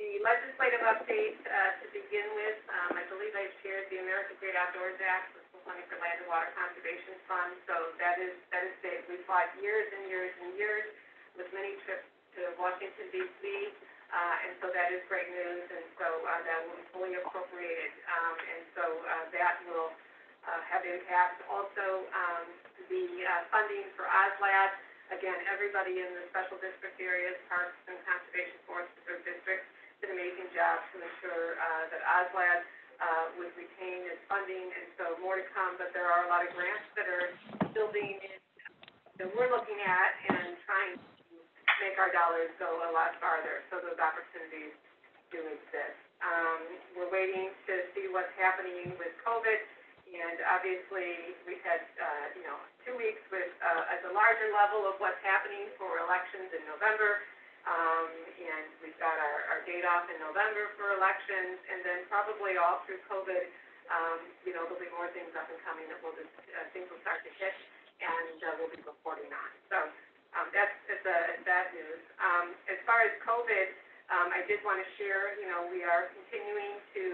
the legislative update, uh, to begin with, um, I believe I shared the American Great Outdoors Act, with the money for Land and Water Conservation Fund, so that is, that is big. We fought years and years and years with many trips to Washington DC, uh, and so that is great news, and so, uh, that will be fully appropriated. Um, and so, uh, that will, uh, have impact. Also, um, the, uh, funding for OSLAD, again, everybody in the special district areas, parks and conservation forest reserve districts, did an amazing job to ensure, uh, that OSLAD, uh, would retain its funding, and so more to come, but there are a lot of grants that are still being, that we're looking at and trying to make our dollars go a lot farther, so those opportunities do exist. Um, we're waiting to see what's happening with COVID, and obviously, we've had, uh, you know, two weeks with, uh, at the larger level of what's happening for elections in November. Um, and we've got our, our date off in November for elections, and then probably all through COVID, um, you know, there'll be more things up and coming that will just, uh, things will start to hit, and, uh, we'll be reporting on. So, um, that's, that's, uh, that news. Um, as far as COVID, um, I did want to share, you know, we are continuing to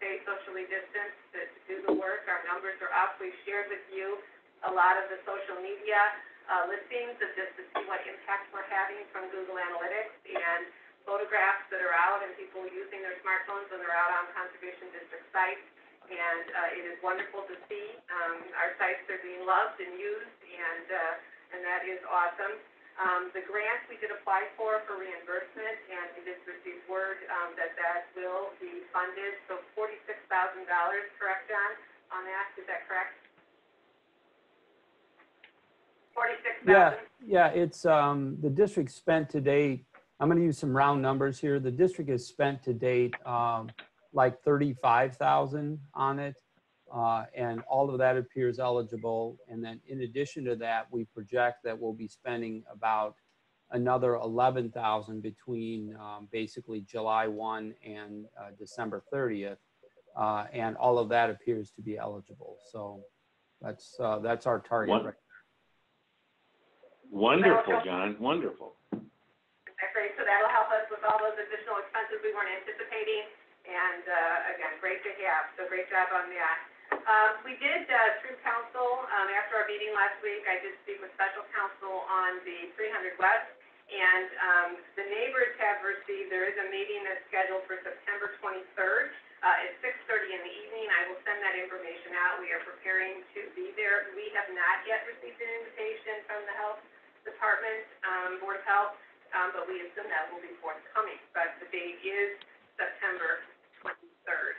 stay socially distanced, to, to do the work. Our numbers are up. We've shared with you a lot of the social media, uh, listings of just to see what impact we're having from Google Analytics and photographs that are out and people using their smartphones when they're out on conservation district sites. And, uh, it is wonderful to see, um, our sites are being loved and used and, uh, and that is awesome. Um, the grant we did apply for, for reimbursement, and we just received word, um, that that will be funded, so forty-six thousand dollars, correct, John, on that, is that correct? Yeah, yeah, it's, um, the district spent to date, I'm gonna use some round numbers here. The district has spent to date, um, like thirty-five thousand on it. Uh, and all of that appears eligible. And then in addition to that, we project that we'll be spending about another eleven thousand between, um, basically July one and, uh, December thirtieth. Uh, and all of that appears to be eligible. So that's, uh, that's our target. One- right Wonderful, John, wonderful. So that'll help us with all those additional expenses we weren't anticipating, and, uh, again, great to have, so great job on that. Um, we did, uh, through counsel, um, after our meeting last week, I did speak with special counsel on the three hundred west, and, um, the neighbors have received, there is a meeting that's scheduled for September twenty-third, uh, at six thirty in the evening, I will send that information out, we are preparing to be there. We have not yet received an invitation from the health department, um, Board of Health, um, but we assume that will be forthcoming, but the date is September twenty-third.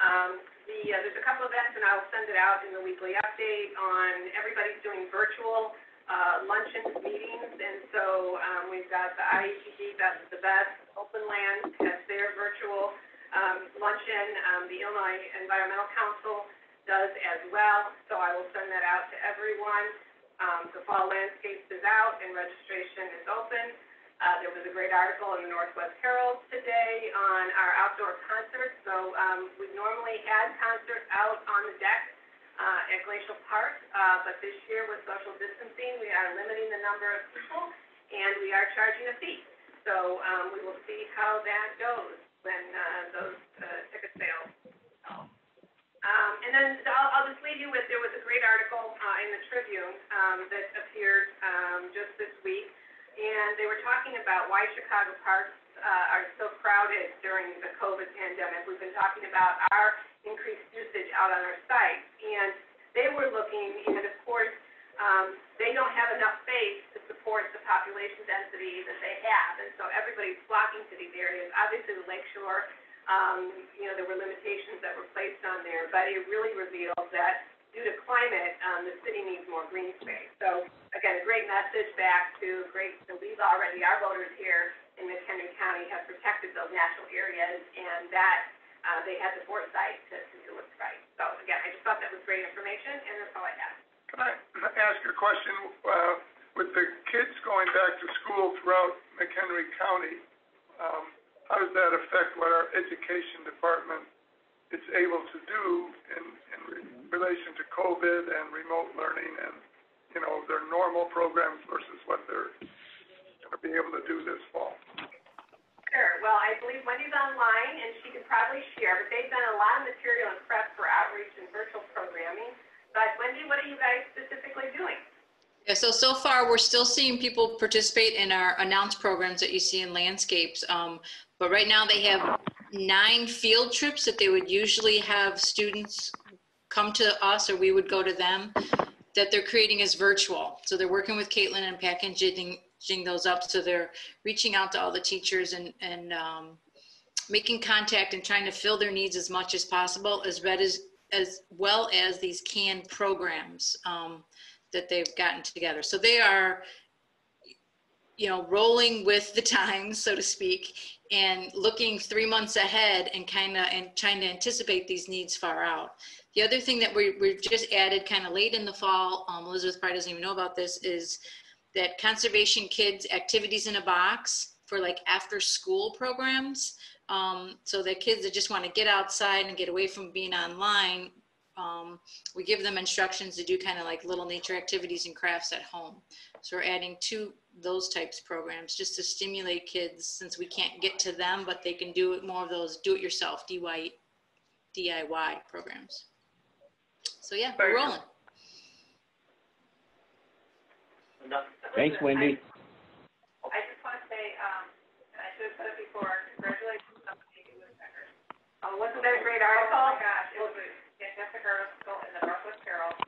Um, the, uh, there's a couple events, and I'll send it out in the weekly update on, everybody's doing virtual, uh, luncheon meetings, and so, um, we've got the Best of the Best, Open Land has their virtual, um, luncheon, um, the Illinois Environmental Council does as well, so I will send that out to everyone. Um, the fall landscapes is out and registration is open. Uh, there was a great article in the Northwest Herald today on our outdoor concerts. So, um, we've normally had concerts out on the deck, uh, at Glacial Park, uh, but this year with social distancing, we are limiting the number of people and we are charging a fee. So, um, we will see how that goes when, uh, those, uh, ticket sales. Um, and then I'll, I'll just leave you with, there was a great article, uh, in the Tribune, um, that appeared, um, just this week. And they were talking about why Chicago parks, uh, are so crowded during the COVID pandemic. We've been talking about our increased usage out on our sites. And they were looking, and of course, um, they don't have enough space to support the population density that they have, and so everybody's flocking to these areas. Obviously, the Lake Shore, um, you know, there were limitations that were placed on there, but it really reveals that due to climate, um, the city needs more green space. So, again, a great message back to great, so we've already, our voters here in McHenry County have protected those natural areas, and that, uh, they had the foresight to, to do what's right. So, again, I just thought that was great information, and that's all I have. Can I ask a question? Uh, with the kids going back to school throughout McHenry County, um, how does that affect what our education department is able to do in, in re- relation to COVID and remote learning and, you know, their normal programs versus what they're gonna be able to do this fall? Sure, well, I believe Wendy's online, and she can probably share, but they've done a lot of material and prep for outreach and virtual programming. But Wendy, what are you guys specifically doing? Yeah, so, so far, we're still seeing people participate in our announced programs that you see in landscapes. Um, but right now, they have nine field trips that they would usually have students come to us or we would go to them that they're creating as virtual. So they're working with Caitlin and packaging those up. So they're reaching out to all the teachers and, and um, making contact and trying to fill their needs as much as possible, as, well as, as well as these canned programs. Um, that they've gotten together. So they are, you know, rolling with the times, so to speak, and looking three months ahead and kind of and trying to anticipate these needs far out. The other thing that we, we've just added kind of late in the fall, um, Elizabeth probably doesn't even know about this, is that conservation kids activities in a box for like after school programs. Um, so that kids that just want to get outside and get away from being online um, we give them instructions to do kind of like little nature activities and crafts at home. So we're adding two those types of programs just to stimulate kids since we can't get to them, but they can do it more of those do-it-yourself DIY, DIY programs. So yeah, we're rolling. Thanks, Wendy. I just want to say, um, and I should have said it before, congratulations on the Navy Woodpeckers. Uh, wasn't that a great article? Oh, my gosh, it was a fantastic article in the Northwest Herald.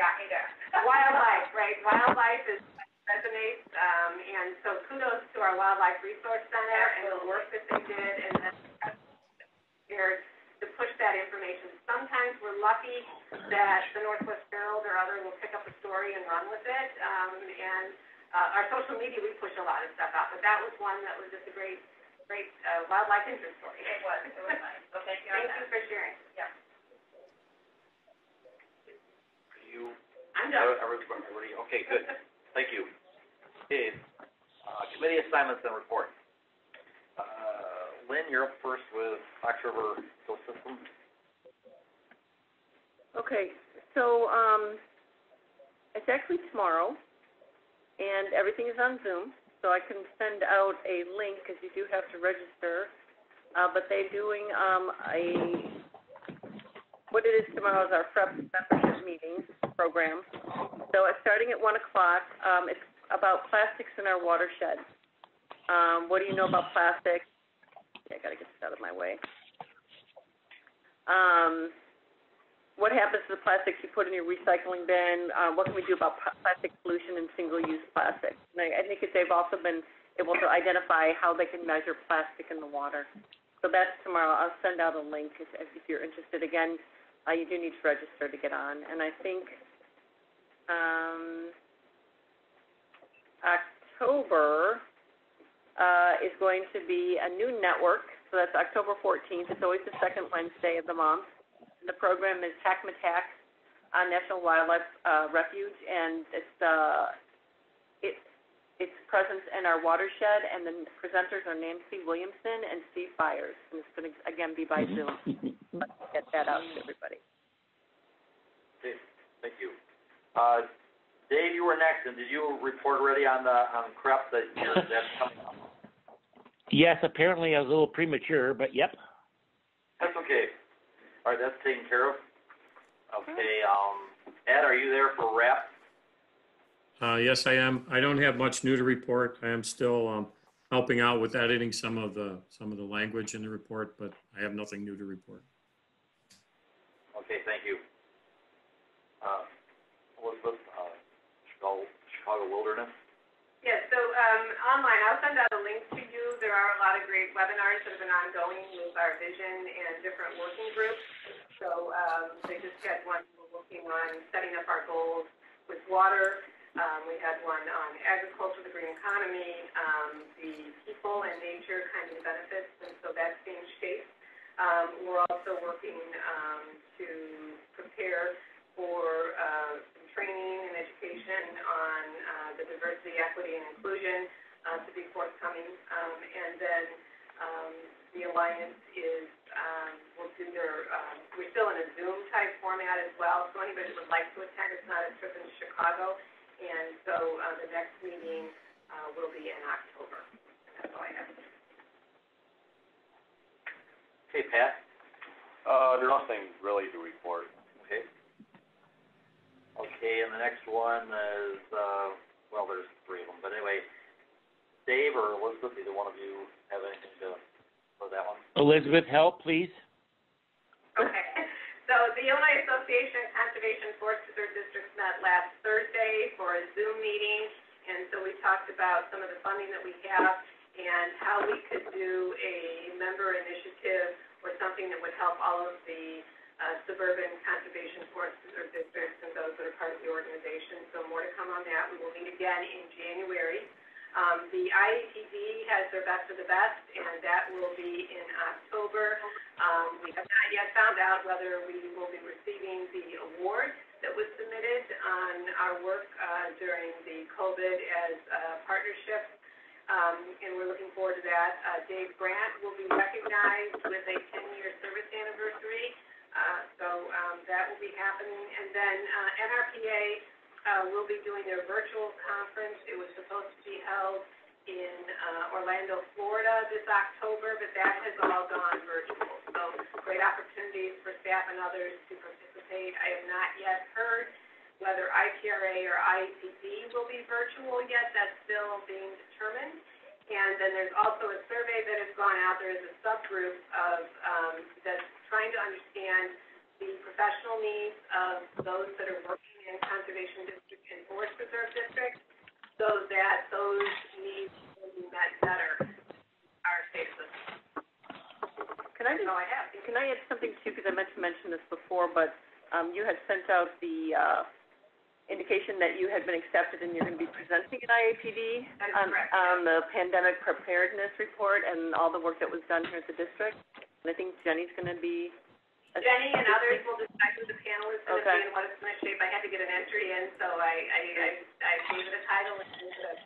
Got me there. Wildlife, right, wildlife is, resonates, um, and so kudos to our Wildlife Resource Center and the work that they did and then to push that information. Sometimes we're lucky that the Northwest Herald or other will pick up a story and run with it, um, and, uh, our social media, we push a lot of stuff out, but that was one that was just a great, great, uh, wildlife interest story. It was, it was nice, so thank you Thank you for sharing, yeah. Are you? I'm done. Everybody, everybody- okay, good. Thank you. Okay, uh, committee assignments and reports. Uh, Lynn, you're up first with Fox River School System. Okay, so, um, it's actually tomorrow, and everything is on Zoom, so I can send out a link, because you do have to register. Uh, but they're doing, um, a, what it is tomorrow is our FREP membership meeting program. So it's starting at one o'clock, um, it's about plastics in our watershed. Um, what do you know about plastic? Yeah, I gotta get this out of my way. Um, what happens to the plastics you put in your recycling bin? Uh, what can we do about plastic pollution and single-use plastic? And I, I think that they've also been able to identify how they can measure plastic in the water. So that's tomorrow. I'll send out a link if, if you're interested. Again, uh, you do need to register to get on. And I think, um, October, uh, is going to be a new network. So that's October 14th. It's always the second Wednesday of the month. The program is Hackmatack uh, National Wildlife uh, Refuge, and it's uh, it, its presence in our watershed. And the presenters are Nancy Williamson and Steve Byers, and it's going to again be by Zoom. Let's get that out to everybody. Okay, thank you. Uh, Dave, you were next, and did you report already on the, on KREP that you're, that's coming up? Yes, apparently I was a little premature, but yep. That's okay. All right, that's taken care of. Okay, um, Ed, are you there for RAP? Uh, yes, I am. I don't have much new to report. I am still, um, helping out with editing some of the, some of the language in the report, but I have nothing new to report. Okay, thank you. Uh, Elizabeth, uh, Chicago, Wilderness. Yes, so um, online, I'll send out a link to you. There are a lot of great webinars that have been ongoing with our vision and different working groups. So um, they just had one working on setting up our goals with water. Um, we had one on agriculture, the green economy, um, the people and nature kind of benefits, and so that's being shaped. Um, we're also working, um, to prepare for, uh, some training and education on, uh, the diversity, equity, and inclusion, uh, to be forthcoming. Um, and then, um, the Alliance is, um, will do their, um, we're still in a Zoom type format as well, so anybody that would like to attend, it's not a trip in Chicago. And so, uh, the next meeting, uh, will be in October. And that's all I have. Okay, Pat? Uh, there's nothing really to report. Okay. Okay, and the next one is, uh, well, there's three of them, but anyway, Dave or Elizabeth, either one of you have anything to, for that one? Elizabeth, help, please. Okay, so the Illinois Association of Conservation Forest Preserve Districts met last Thursday for a Zoom meeting, and so we talked about some of the funding that we have and how we could do a member initiative or something that would help all of the uh, suburban conservation forest preserve districts and those that are part of the organization. So more to come on that. We will meet again in January. Um, the IAPD has their best of the best, and that will be in October. Um, we have not yet found out whether we will be receiving the award that was submitted on our work, uh, during the COVID as a partnership. Um, and we're looking forward to that. Uh, Dave Grant will be recognized with a ten-year service anniversary. Uh, so, um, that will be happening. And then, uh, NRPA, uh, will be doing their virtual conference. It was supposed to be held in, uh, Orlando, Florida this October, but that has all gone virtual. So great opportunities for staff and others to participate. I have not yet heard whether IPRA or IETB will be virtual yet. That's still being determined. And then there's also a survey that has gone out. There is a subgroup of, um, that's trying to understand the professional needs of those that are working in conservation districts and forest preserve districts, so that those needs will be met better, our state system. Can I just, I have. can I add something too, because I meant to mention this before, but, um, you had sent out the, uh, indication that you had been accepted and you're gonna be presenting at IAPD That is on, correct, on the pandemic preparedness report and all the work that was done here at the district. And I think Jenny's gonna be. Jenny and others will decide who the panel is gonna be Okay. and what it's gonna shape. I had to get an entry in, so I, I, I, I gave it a title and it was,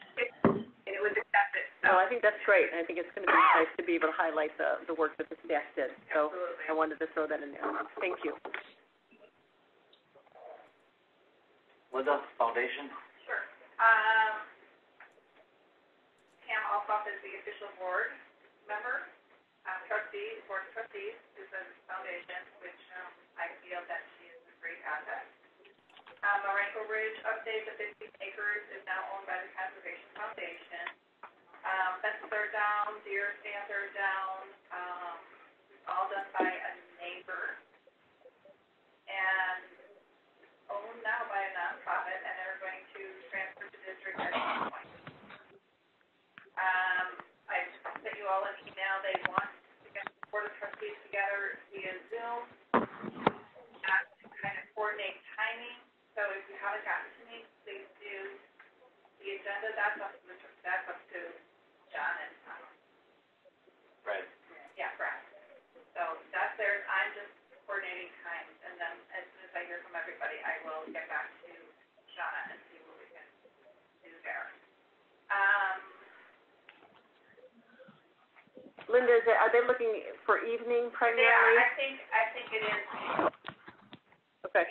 and it was accepted, so. No, I think that's great, and I think it's gonna be nice to be able to highlight the, the work that the staff did. So Absolutely. I wanted to throw that in there. Thank you. Linda, Foundation? Sure. Um, Pam Alsop is the official board member, um, trustee, board of trustees, is the foundation, which, um, I feel that she is a great asset. Um, Marengo Ridge update, the fifteen acres is now owned by the Conservation Foundation. Um, fences are down, deer stands are down, um, all done by a neighbor. And owned now by a nonprofit, and they're going to transfer to district at some point. Um, I sent you all an email, they want to get the board of trustees together via Zoom, uh, to kind of coordinate timing, so if you haven't gotten to me, please do. The agenda, that's up to, the- that's up to John and, um, Right. yeah, Brad. So that's theirs, I'm just coordinating times, and then as soon as I hear from everybody, I will get back to Shauna and see what we can do there. Um, Linda, is it, are they looking for evening primarily? yeah? I think, I think it is Okay,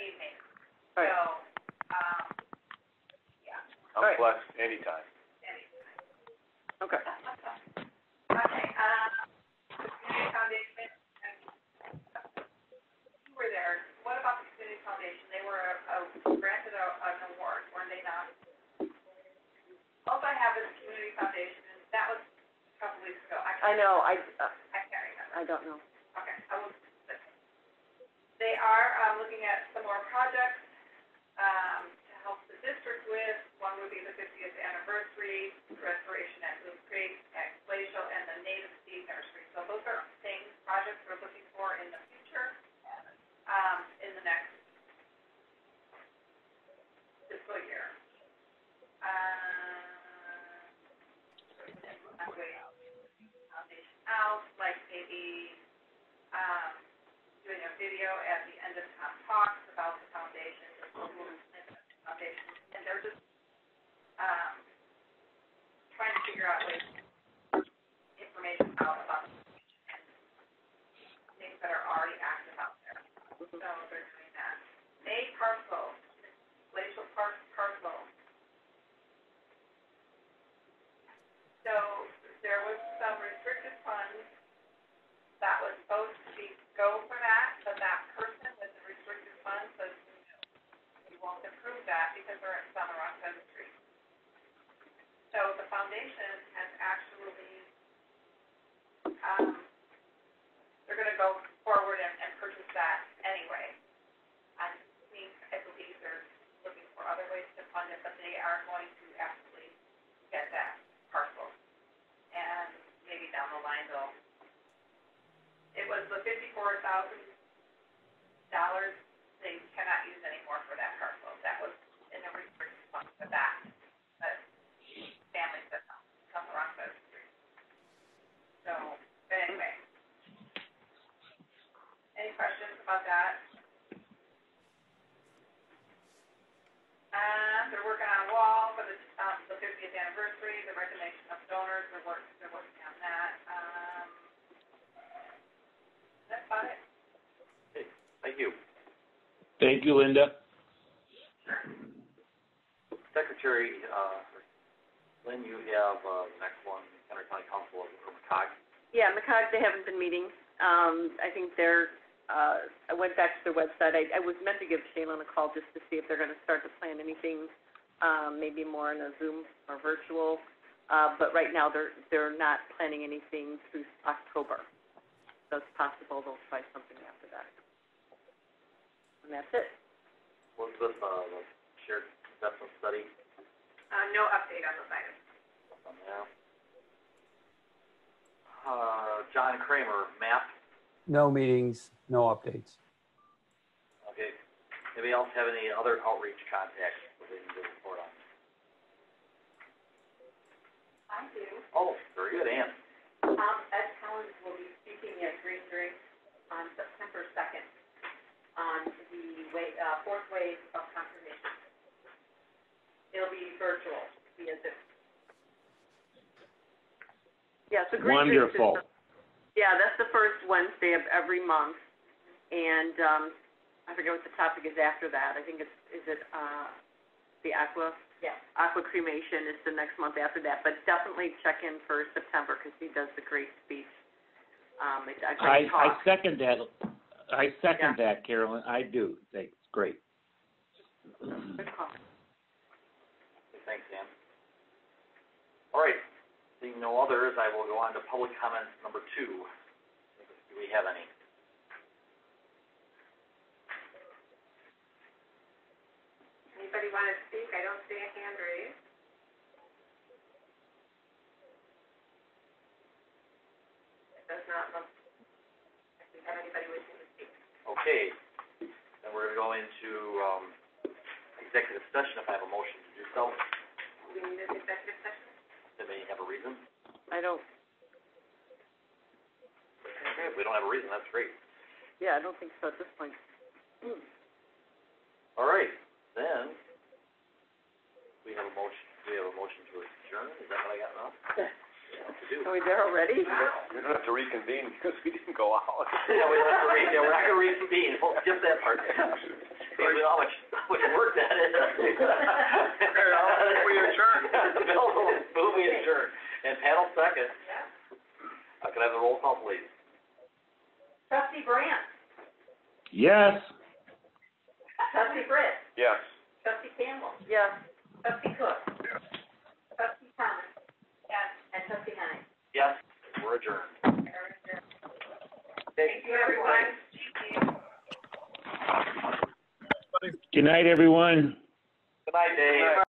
Thank you, Linda. Secretary, uh, Lynn, you have, uh, the next one, Henry County Council of McCog. Yeah, McCog, they haven't been meeting. Um, I think they're, uh, I went back to their website. I, I was meant to give Shayla a call just to see if they're gonna start to plan anything, um, maybe more in a Zoom or virtual. Uh, but right now, they're, they're not planning anything through October. So it's possible they'll try something after that. And that's it. Elizabeth, uh, the shared investment study, Uh, no update on those items. on there. Uh, John Kramer, MAP, No meetings, no updates. okay. Anybody else have any other outreach contacts that they need to report on? I do. Oh, very good, Ann. Um, Ed Collins will be speaking at Green Drinks on September second on the way, uh, fourth wave of conservation. It'll be virtual via Zoom. Yeah, so Green Drinks is Wonderful. the- Yeah, that's the first Wednesday of every month. And, um, I forget what the topic is after that. I think it's, is it, uh, the aqua? Yes. Aqua cremation is the next month after that, but definitely check in for September, because he does the great speech. Um, a, a I, great I talk. second that. I second that, Carolyn. I do. Thanks. Great. Good call. Thanks, Ann. All right, seeing no others, I will go on to public comments number two. Do we have any? Anybody want to speak? I don't see a hand raised. It does not look like we have anybody wishing to speak. Okay, then we're gonna go into, um, executive session if I have a motion to do so. We need an executive session? Does anybody have a reason? I don't, Okay, if we don't have a reason, that's great. yeah, I don't think so at this point. All right, then, we have a motion, we have a motion to adjourn, is that what I got now? To do? Are we there already? We don't have to reconvene because we didn't go out. Yeah, we don't have to re, yeah, we're not gonna reconvene, we'll skip that part. Hey, we know how much, how much work that is. Okay, I'll move we adjourn. Bill, move we adjourn, and panel second, Yeah. uh, can I have the roll call, please? Trustee Brandt, Yes. trustee Britt, Yes. trustee Campbell, Yes. trustee Cook. Trustee Thomas. Yes. And trustee Henning. Yes, we're adjourned. Thank you, everyone. Good night, everyone. Good night, Dave.